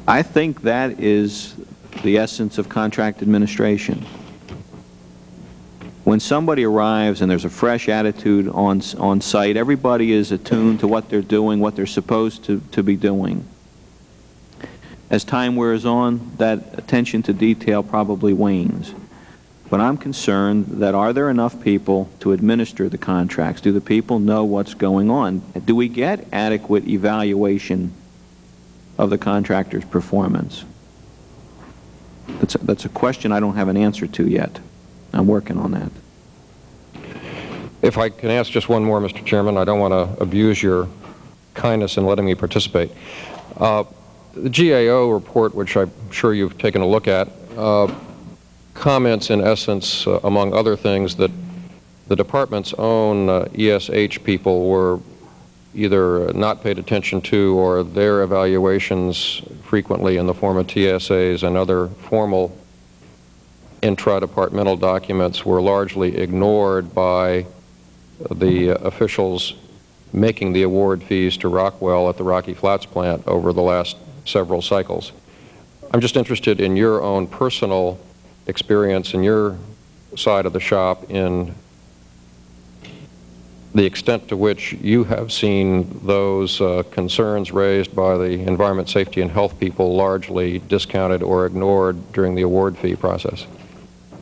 I think that is the essence of contract administration. When somebody arrives and there's a fresh attitude on, on site, everybody is attuned to what they're doing, what they're supposed to, to be doing. As time wears on, that attention to detail probably wanes. But I'm concerned that are there enough people to administer the contracts? Do the people know what's going on? Do we get adequate evaluation of the contractor's performance? That's a, that's a question I don't have an answer to yet. I'm working on that. If I can ask just one more, Mr. Chairman, I don't want to abuse your kindness in letting me participate. Uh, the GAO report, which I'm sure you've taken a look at, uh, comments in essence, uh, among other things, that the department's own uh, ESH people were either not paid attention to or their evaluations frequently in the form of TSAs and other formal intra-departmental documents were largely ignored by the officials making the award fees to Rockwell at the Rocky Flats plant over the last several cycles. I'm just interested in your own personal experience in your side of the shop in the extent to which you have seen those uh, concerns raised by the environment, safety, and health people largely discounted or ignored during the award fee process.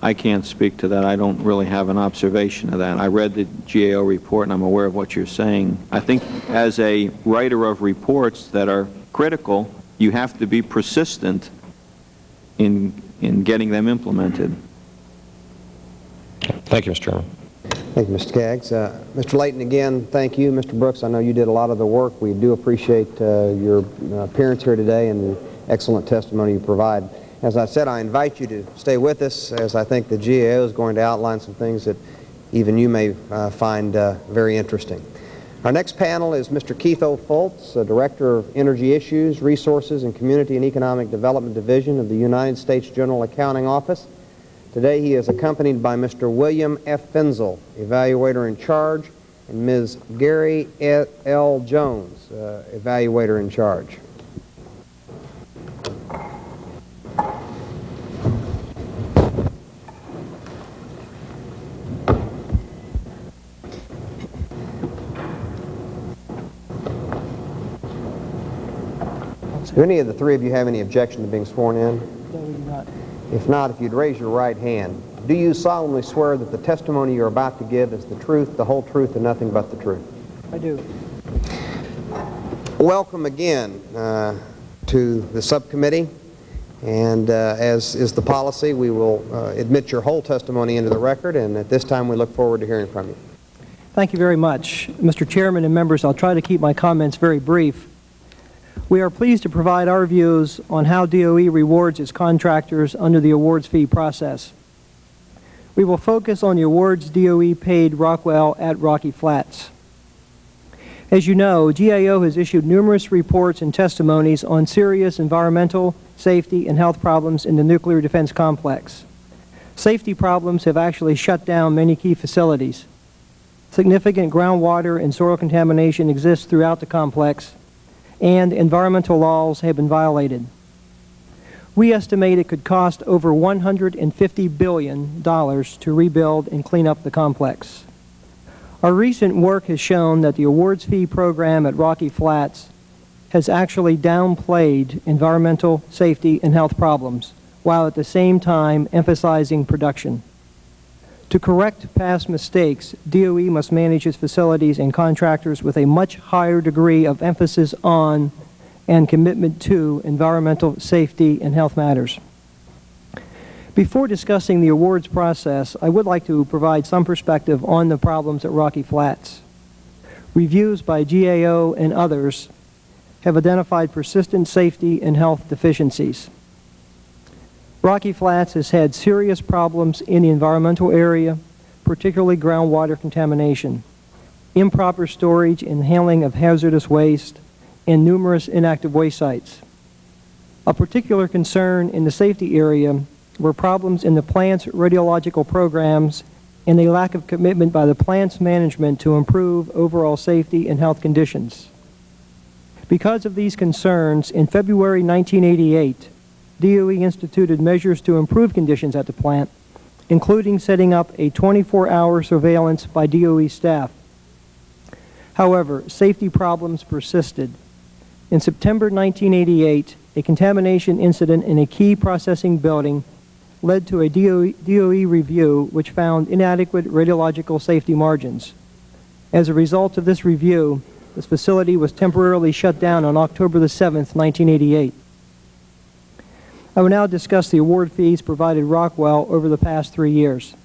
I can't speak to that. I don't really have an observation of that. I read the GAO report and I'm aware of what you're saying. I think as a writer of reports that are critical, you have to be persistent in, in getting them implemented. Thank you, Mr. Chairman. Thank you, Mr. Skaggs. Uh, Mr. Layton, again, thank you. Mr. Brooks, I know you did a lot of the work. We do appreciate uh, your uh, appearance here today and the excellent testimony you provide. As I said, I invite you to stay with us as I think the GAO is going to outline some things that even you may uh, find uh, very interesting. Our next panel is Mr. Keith O. Fultz, uh, Director of Energy Issues, Resources, and Community and Economic Development Division of the United States General Accounting Office. Today he is accompanied by Mr. William F. Finzel, Evaluator in Charge, and Ms. Gary L. Jones, uh, Evaluator in Charge. Do any of the three of you have any objection to being sworn in? No, we do not. If not, if you'd raise your right hand. Do you solemnly swear that the testimony you're about to give is the truth, the whole truth, and nothing but the truth? I do. Welcome again uh, to the subcommittee. And uh, as is the policy, we will uh, admit your whole testimony into the record, and at this time we look forward to hearing from you. Thank you very much. Mr. Chairman and members, I'll try to keep my comments very brief. We are pleased to provide our views on how DOE rewards its contractors under the awards fee process. We will focus on the awards DOE paid Rockwell at Rocky Flats. As you know, GAO has issued numerous reports and testimonies on serious environmental, safety, and health problems in the nuclear defense complex. Safety problems have actually shut down many key facilities. Significant groundwater and soil contamination exists throughout the complex, and environmental laws have been violated. We estimate it could cost over $150 billion to rebuild and clean up the complex. Our recent work has shown that the awards fee program at Rocky Flats has actually downplayed environmental, safety, and health problems, while at the same time emphasizing production. To correct past mistakes, DOE must manage its facilities and contractors with a much higher degree of emphasis on and commitment to environmental safety and health matters. Before discussing the awards process, I would like to provide some perspective on the problems at Rocky Flats. Reviews by GAO and others have identified persistent safety and health deficiencies. Rocky Flats has had serious problems in the environmental area, particularly groundwater contamination, improper storage and handling of hazardous waste, and numerous inactive waste sites. A particular concern in the safety area were problems in the plant's radiological programs and a lack of commitment by the plant's management to improve overall safety and health conditions. Because of these concerns, in February 1988, DOE instituted measures to improve conditions at the plant, including setting up a 24-hour surveillance by DOE staff. However, safety problems persisted. In September 1988, a contamination incident in a key processing building led to a DOE, DOE, review which found inadequate radiological safety margins. As a result of this review, this facility was temporarily shut down on October the 7th, 1988. I will now discuss the award fees provided Rockwell over the past three years.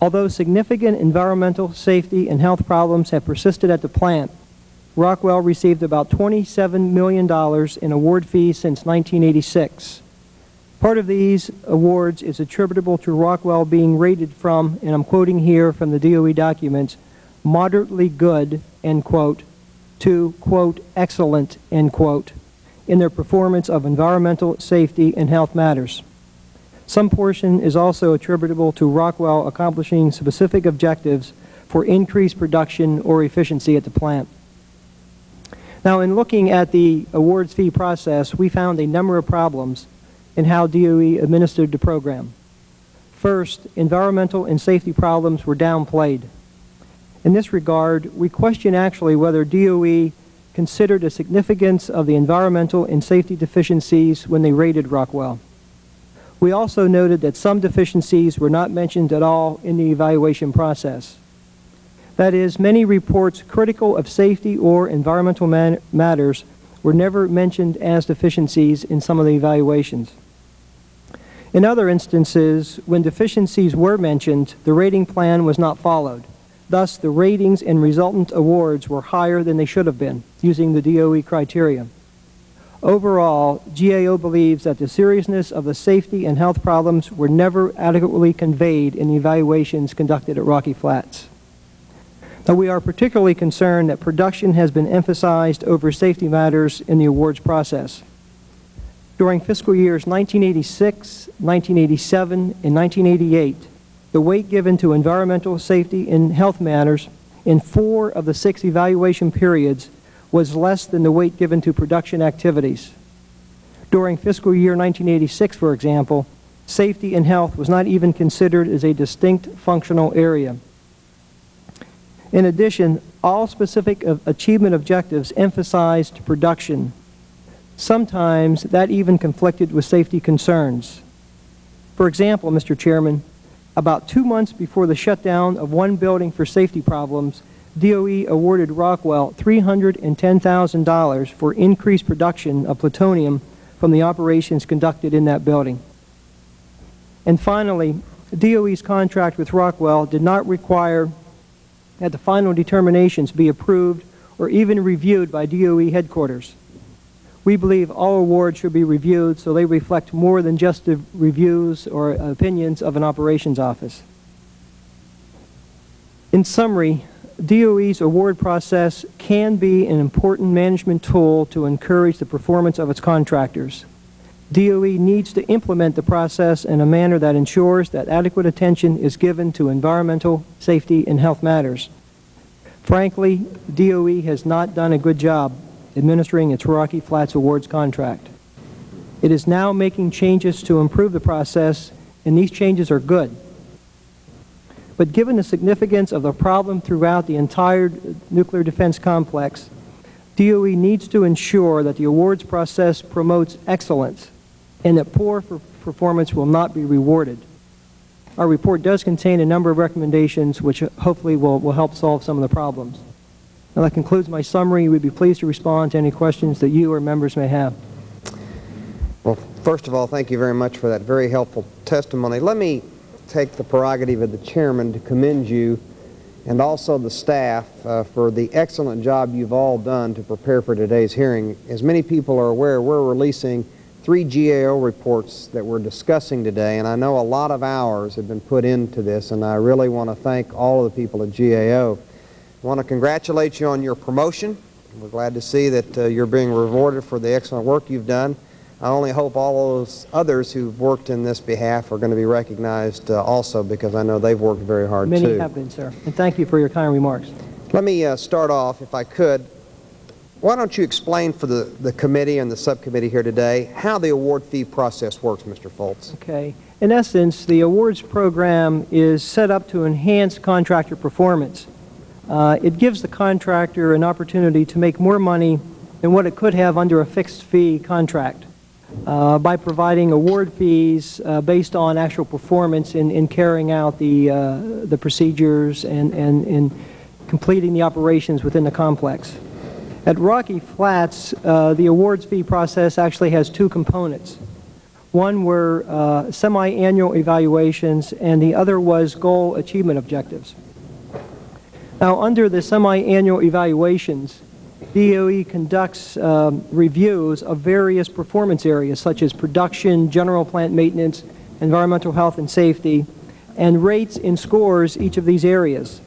Although significant environmental, safety, and health problems have persisted at the plant, Rockwell received about $27 million in award fees since 1986. Part of these awards is attributable to Rockwell being rated from, and I'm quoting here from the DOE documents, moderately good, end quote, to, quote, excellent, end quote, in their performance of environmental, safety, and health matters. Some portion is also attributable to Rockwell accomplishing specific objectives for increased production or efficiency at the plant. Now, in looking at the awards fee process, we found a number of problems in how DOE administered the program. First, environmental and safety problems were downplayed. In this regard, we question actually whether DOE considered the significance of the environmental and safety deficiencies when they rated Rockwell. We also noted that some deficiencies were not mentioned at all in the evaluation process. That is, many reports critical of safety or environmental matters were never mentioned as deficiencies in some of the evaluations. In other instances, when deficiencies were mentioned, the rating plan was not followed. Thus, the ratings and resultant awards were higher than they should have been, using the DOE criteria. Overall, GAO believes that the seriousness of the safety and health problems were never adequately conveyed in the evaluations conducted at Rocky Flats. Now, we are particularly concerned that production has been emphasized over safety matters in the awards process. During fiscal years 1986, 1987, and 1988, the weight given to environmental safety and health matters in four of the six evaluation periods was less than the weight given to production activities. During fiscal year 1986, for example, safety and health was not even considered as a distinct functional area. In addition, all specific achievement objectives emphasized production. Sometimes that even conflicted with safety concerns. For example, Mr. Chairman, about two months before the shutdown of one building for safety problems, DOE awarded Rockwell $310,000 for increased production of plutonium from the operations conducted in that building. And finally, DOE's contract with Rockwell did not require that the final determinations be approved or even reviewed by DOE headquarters. We believe all awards should be reviewed so they reflect more than just the reviews or opinions of an operations office. In summary, DOE's award process can be an important management tool to encourage the performance of its contractors. DOE needs to implement the process in a manner that ensures that adequate attention is given to environmental, safety, and health matters. Frankly, DOE has not done a good job administering its Rocky Flats Awards contract. It is now making changes to improve the process, and these changes are good. But given the significance of the problem throughout the entire nuclear defense complex, DOE needs to ensure that the awards process promotes excellence and that poor performance will not be rewarded. Our report does contain a number of recommendations which hopefully will, will help solve some of the problems. Now that concludes my summary. We'd be pleased to respond to any questions that you or members may have. Well, first of all, thank you very much for that very helpful testimony. Let me take the prerogative of the chairman to commend you and also the staff uh, for the excellent job you've all done to prepare for today's hearing. As many people are aware, we're releasing three GAO reports that we're discussing today, and I know a lot of hours have been put into this, and I really want to thank all of the people at GAO. I want to congratulate you on your promotion. We're glad to see that uh, you're being rewarded for the excellent work you've done. I only hope all those others who've worked in this behalf are going to be recognized uh, also because I know they've worked very hard Many too. Many have been, sir. And thank you for your kind remarks. Let me uh, start off, if I could. Why don't you explain for the, the committee and the subcommittee here today how the award fee process works, Mr. Fultz? Okay. In essence, the awards program is set up to enhance contractor performance. Uh, it gives the contractor an opportunity to make more money than what it could have under a fixed fee contract uh, by providing award fees uh, based on actual performance in, in carrying out the, uh, the procedures and, and in completing the operations within the complex. At Rocky Flats, uh, the awards fee process actually has two components. One were uh, semi-annual evaluations, and the other was goal achievement objectives. Now, under the semi-annual evaluations, DOE conducts um, reviews of various performance areas such as production, general plant maintenance, environmental health and safety, and rates and scores each of these areas.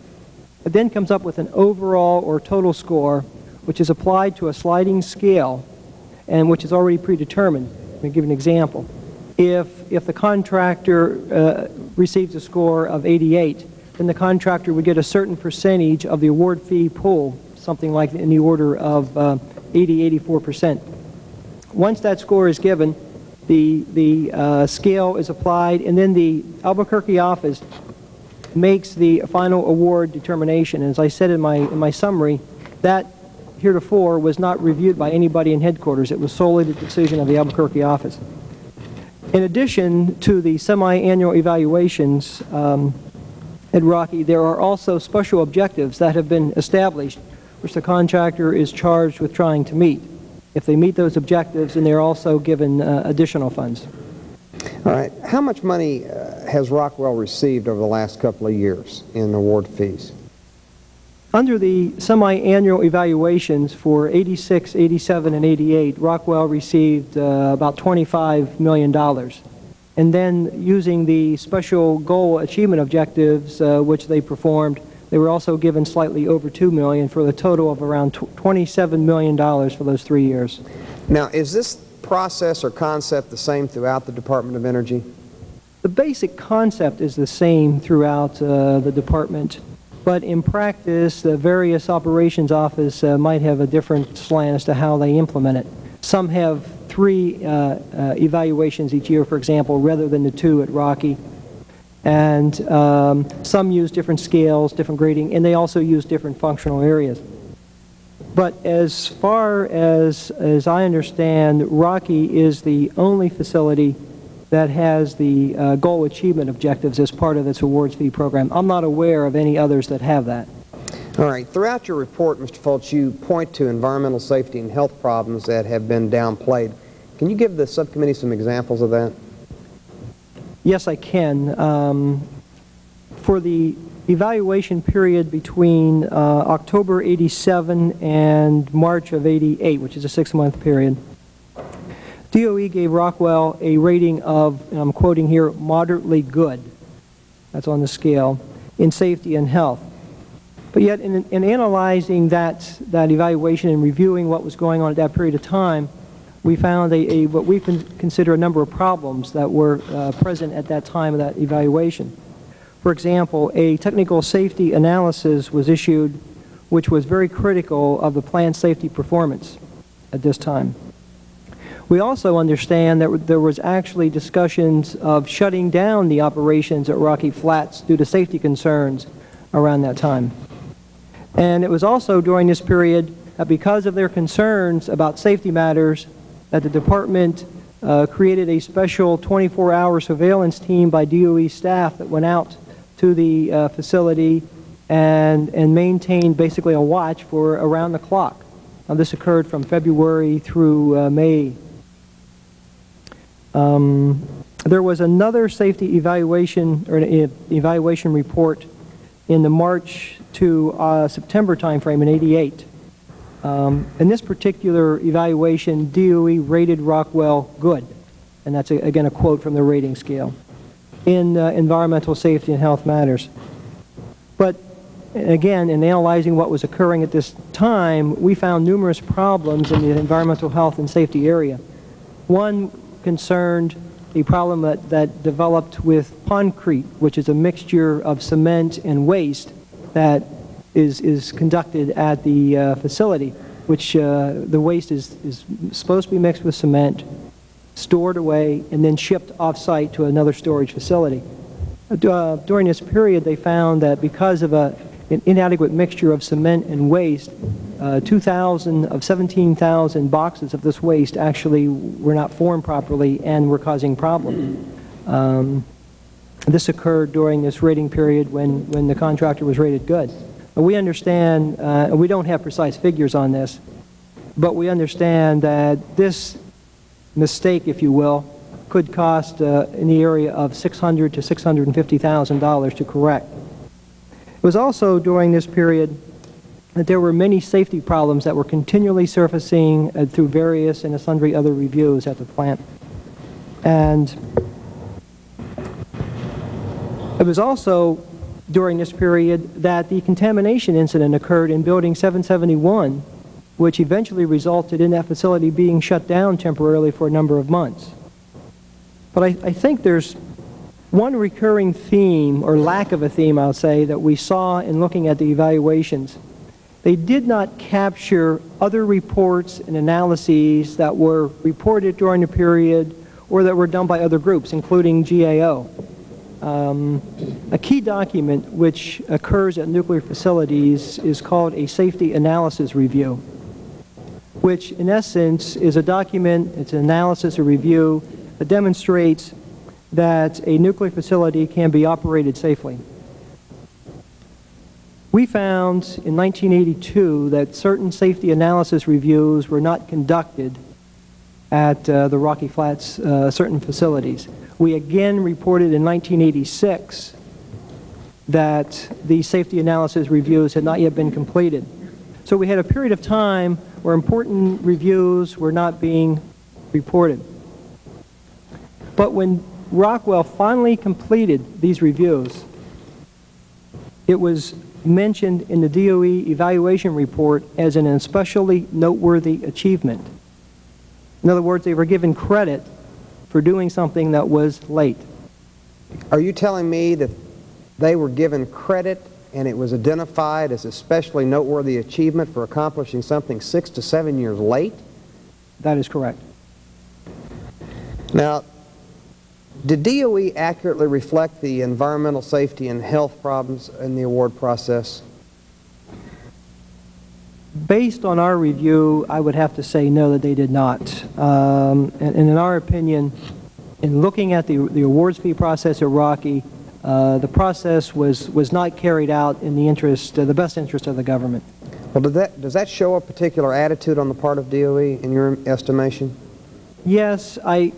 It then comes up with an overall or total score, which is applied to a sliding scale and which is already predetermined. Let me give an example. If, if the contractor uh, receives a score of 88, then the contractor would get a certain percentage of the award fee pool, something like in the order of uh, 80, 84%. Once that score is given, the, the uh, scale is applied, and then the Albuquerque office makes the final award determination. And As I said in my, in my summary, that heretofore was not reviewed by anybody in headquarters. It was solely the decision of the Albuquerque office. In addition to the semi-annual evaluations um, at Rocky, there are also special objectives that have been established, which the contractor is charged with trying to meet. If they meet those objectives, then they're also given uh, additional funds. All right. How much money uh, has Rockwell received over the last couple of years in award fees? Under the semi-annual evaluations for 86, 87, and 88, Rockwell received uh, about $25 million. And then using the special goal achievement objectives, uh, which they performed, they were also given slightly over 2 million for the total of around $27 million for those three years. Now, is this process or concept the same throughout the Department of Energy? The basic concept is the same throughout uh, the department, but in practice, the various operations office uh, might have a different slant as to how they implement it. Some have three uh, uh evaluations each year, for example, rather than the two at Rocky. And um, some use different scales, different grading, and they also use different functional areas. But as far as, as I understand, Rocky is the only facility that has the uh, goal achievement objectives as part of its awards fee program. I'm not aware of any others that have that. All right. Throughout your report, Mr. Fultz, you point to environmental safety and health problems that have been downplayed. Can you give the subcommittee some examples of that? Yes, I can. Um, for the evaluation period between uh, October 87 and March of 88, which is a six-month period. DOE gave Rockwell a rating of, and I'm quoting here, moderately good. That's on the scale, in safety and health. But yet, in, in analyzing that, that evaluation and reviewing what was going on at that period of time, we found a, a what we can consider a number of problems that were uh, present at that time of that evaluation. For example, a technical safety analysis was issued which was very critical of the plant safety performance at this time. We also understand that there was actually discussions of shutting down the operations at Rocky Flats due to safety concerns around that time. And it was also during this period that because of their concerns about safety matters that the department uh, created a special 24-hour surveillance team by DOE staff that went out to the uh, facility and, and maintained basically a watch for around the clock. Now, this occurred from February through uh, May. Um, there was another safety evaluation or an evaluation report in the March to uh, September timeframe in 88. Um, in this particular evaluation, DOE rated Rockwell good. And that's, a, again, a quote from the rating scale in uh, environmental safety and health matters. But again, in analyzing what was occurring at this time, we found numerous problems in the environmental health and safety area. One concerned a problem that, that developed with pondcrete, which is a mixture of cement and waste that is, is conducted at the uh, facility, which uh, the waste is, is supposed to be mixed with cement, stored away, and then shipped off-site to another storage facility. Uh, during this period, they found that because of a, an inadequate mixture of cement and waste, uh, 2,000 of 17,000 boxes of this waste actually were not formed properly and were causing problems. Um, this occurred during this rating period when, when the contractor was rated good. We understand, uh, we don't have precise figures on this, but we understand that this mistake, if you will, could cost uh, in the area of $600 to $650,000 to correct. It was also during this period that there were many safety problems that were continually surfacing uh, through various and sundry other reviews at the plant. And it was also during this period that the contamination incident occurred in Building 771, which eventually resulted in that facility being shut down temporarily for a number of months. But I, I think there's one recurring theme, or lack of a theme, I'll say, that we saw in looking at the evaluations. They did not capture other reports and analyses that were reported during the period or that were done by other groups, including GAO. Um, a key document which occurs at nuclear facilities is called a safety analysis review, which in essence is a document, it's an analysis or review that demonstrates that a nuclear facility can be operated safely. We found in 1982 that certain safety analysis reviews were not conducted at uh, the Rocky Flats uh, certain facilities. We again reported in 1986 that the safety analysis reviews had not yet been completed. So we had a period of time where important reviews were not being reported. But when Rockwell finally completed these reviews, it was mentioned in the DOE evaluation report as an especially noteworthy achievement. In other words, they were given credit for doing something that was late. Are you telling me that they were given credit and it was identified as especially noteworthy achievement for accomplishing something six to seven years late? That is correct. Now, did DOE accurately reflect the environmental safety and health problems in the award process? Based on our review, I would have to say no, that they did not. Um, and, and, in our opinion, in looking at the, the awards fee process at Rocky, uh, the process was, was not carried out in the interest, uh, the best interest of the government. Well, does that, does that show a particular attitude on the part of DOE in your estimation? Yes, I,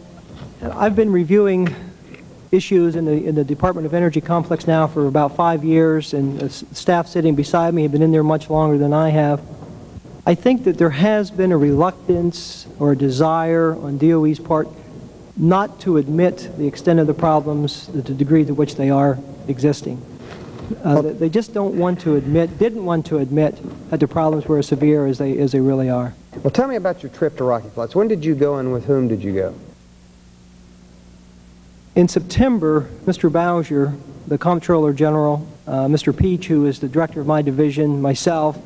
I've been reviewing issues in the, in the Department of Energy complex now for about five years, and the staff sitting beside me have been in there much longer than I have. I think that there has been a reluctance or a desire on DOE's part not to admit the extent of the problems, the degree to which they are existing. Uh, they just don't want to admit, didn't want to admit that the problems were as severe as they, as they really are. Well, tell me about your trip to Rocky Flats. When did you go and with whom did you go? In September, Mr. Bowsher, the Comptroller General, uh, Mr. Peach, who is the director of my division, myself,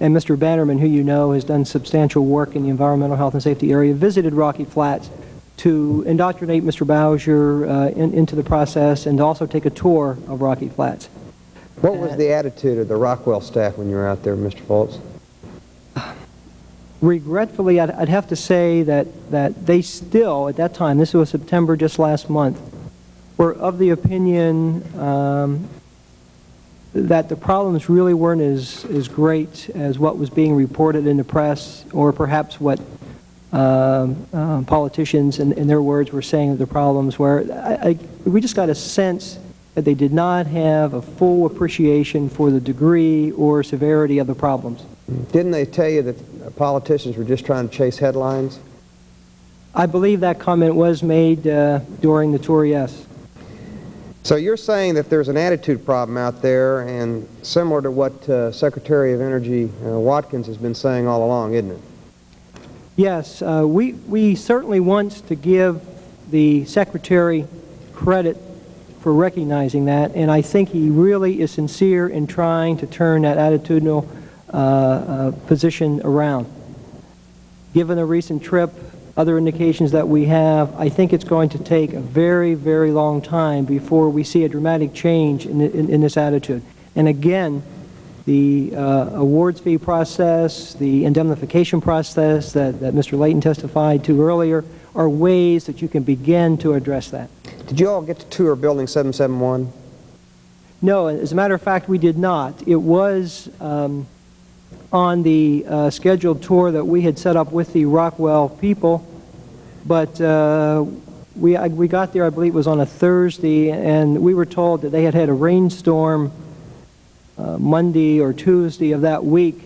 and Mr. Bannerman, who you know has done substantial work in the environmental health and safety area, visited Rocky Flats to indoctrinate Mr. Bowsher uh, in, into the process and to also take a tour of Rocky Flats. What was the attitude of the Rockwell staff when you were out there, Mr. Fultz? Regretfully, I'd, I'd, have to say that, that they still, at that time, this was September just last month, were of the opinion um, that the problems really weren't as, as great as what was being reported in the press or perhaps what uh, uh, politicians, in, in, their words, were saying that the problems were. I, I, we just got a sense that they did not have a full appreciation for the degree or severity of the problems. Didn't they tell you that politicians were just trying to chase headlines? I believe that comment was made uh, during the tour, yes. So you're saying that there's an attitude problem out there, and similar to what uh, Secretary of Energy uh, Watkins has been saying all along, isn't it? Yes, uh, we, we certainly want to give the Secretary credit for recognizing that, and I think he really is sincere in trying to turn that attitudinal uh, uh, position around. Given the recent trip, other indications that we have, I think it's going to take a very, very long time before we see a dramatic change in, in, in this attitude. And again, the uh, awards fee process, the indemnification process that, that Mr. Layton testified to earlier are ways that you can begin to address that. Did you all get to tour Building 771? No, as a matter of fact, we did not. It was um, on the uh, scheduled tour that we had set up with the Rockwell people, but uh, we, I- we got there, I believe it was on a Thursday, and we were told that they had had a rainstorm uh, Monday or Tuesday of that week,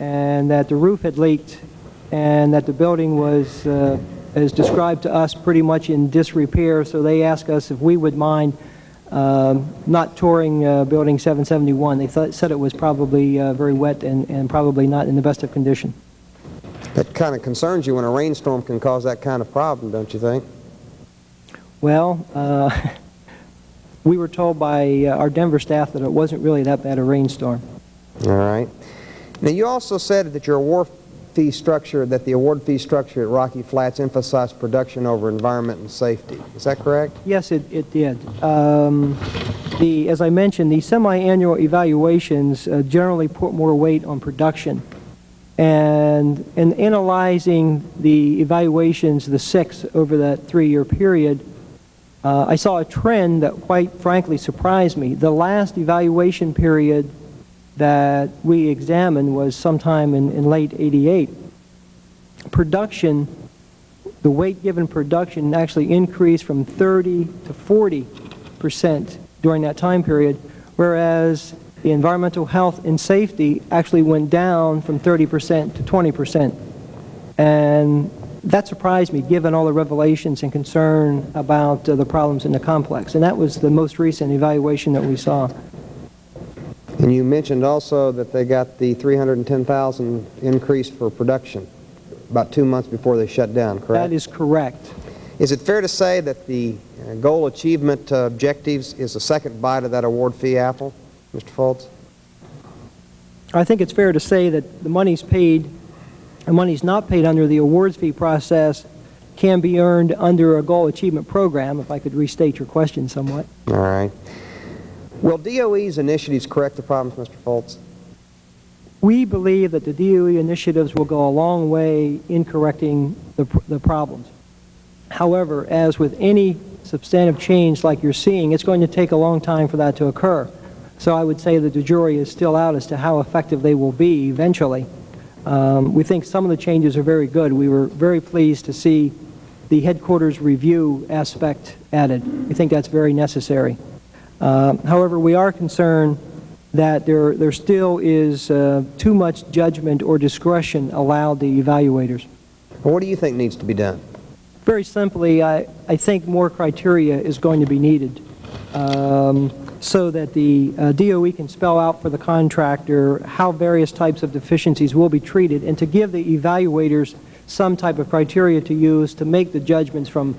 and that the roof had leaked, and that the building was, uh, as described to us, pretty much in disrepair, so they asked us if we would mind not touring uh, Building 771. They thought, said it was probably uh, very wet and, and probably not in the best of condition. That kind of concerns you when a rainstorm can cause that kind of problem, don't you think? Well, uh, we were told by uh, our Denver staff that it wasn't really that bad a rainstorm. All right. Now, you also said that your award fee structure, that the award fee structure at Rocky Flats emphasized production over environment and safety. Is that correct? Yes, it, it did. Um, the, as I mentioned, the semi-annual evaluations uh, generally put more weight on production. And in analyzing the evaluations, the six over that three-year period, uh, I saw a trend that quite frankly surprised me. The last evaluation period that we examined was sometime in, in late 88. Production, the weight given production actually increased from 30 to 40 percent during that time period, whereas the environmental health and safety actually went down from 30 percent to 20 percent. And that surprised me, given all the revelations and concern about uh, the problems in the complex. And that was the most recent evaluation that we saw. And you mentioned also that they got the 310,000 increase for production about two months before they shut down, correct? That is correct. Is it fair to say that the uh, goal achievement uh, objectives is the second bite of that award fee apple, Mr. Fultz? I think it's fair to say that the money's paid, the money's not paid under the awards fee process can be earned under a goal achievement program, if I could restate your question somewhat. All right. Will DOE's initiatives correct the problems, Mr. Fultz? We believe that the DOE initiatives will go a long way in correcting the, the problems. However, as with any substantive change like you're seeing, it's going to take a long time for that to occur. So I would say that the jury is still out as to how effective they will be eventually. Um, we think some of the changes are very good. We were very pleased to see the headquarters review aspect added. We think that's very necessary. Uh, however, we are concerned that there, there still is uh, too much judgment or discretion allowed the evaluators. What do you think needs to be done? Very simply, I, I think more criteria is going to be needed um, so that the uh, DOE can spell out for the contractor how various types of deficiencies will be treated and to give the evaluators some type of criteria to use to make the judgments from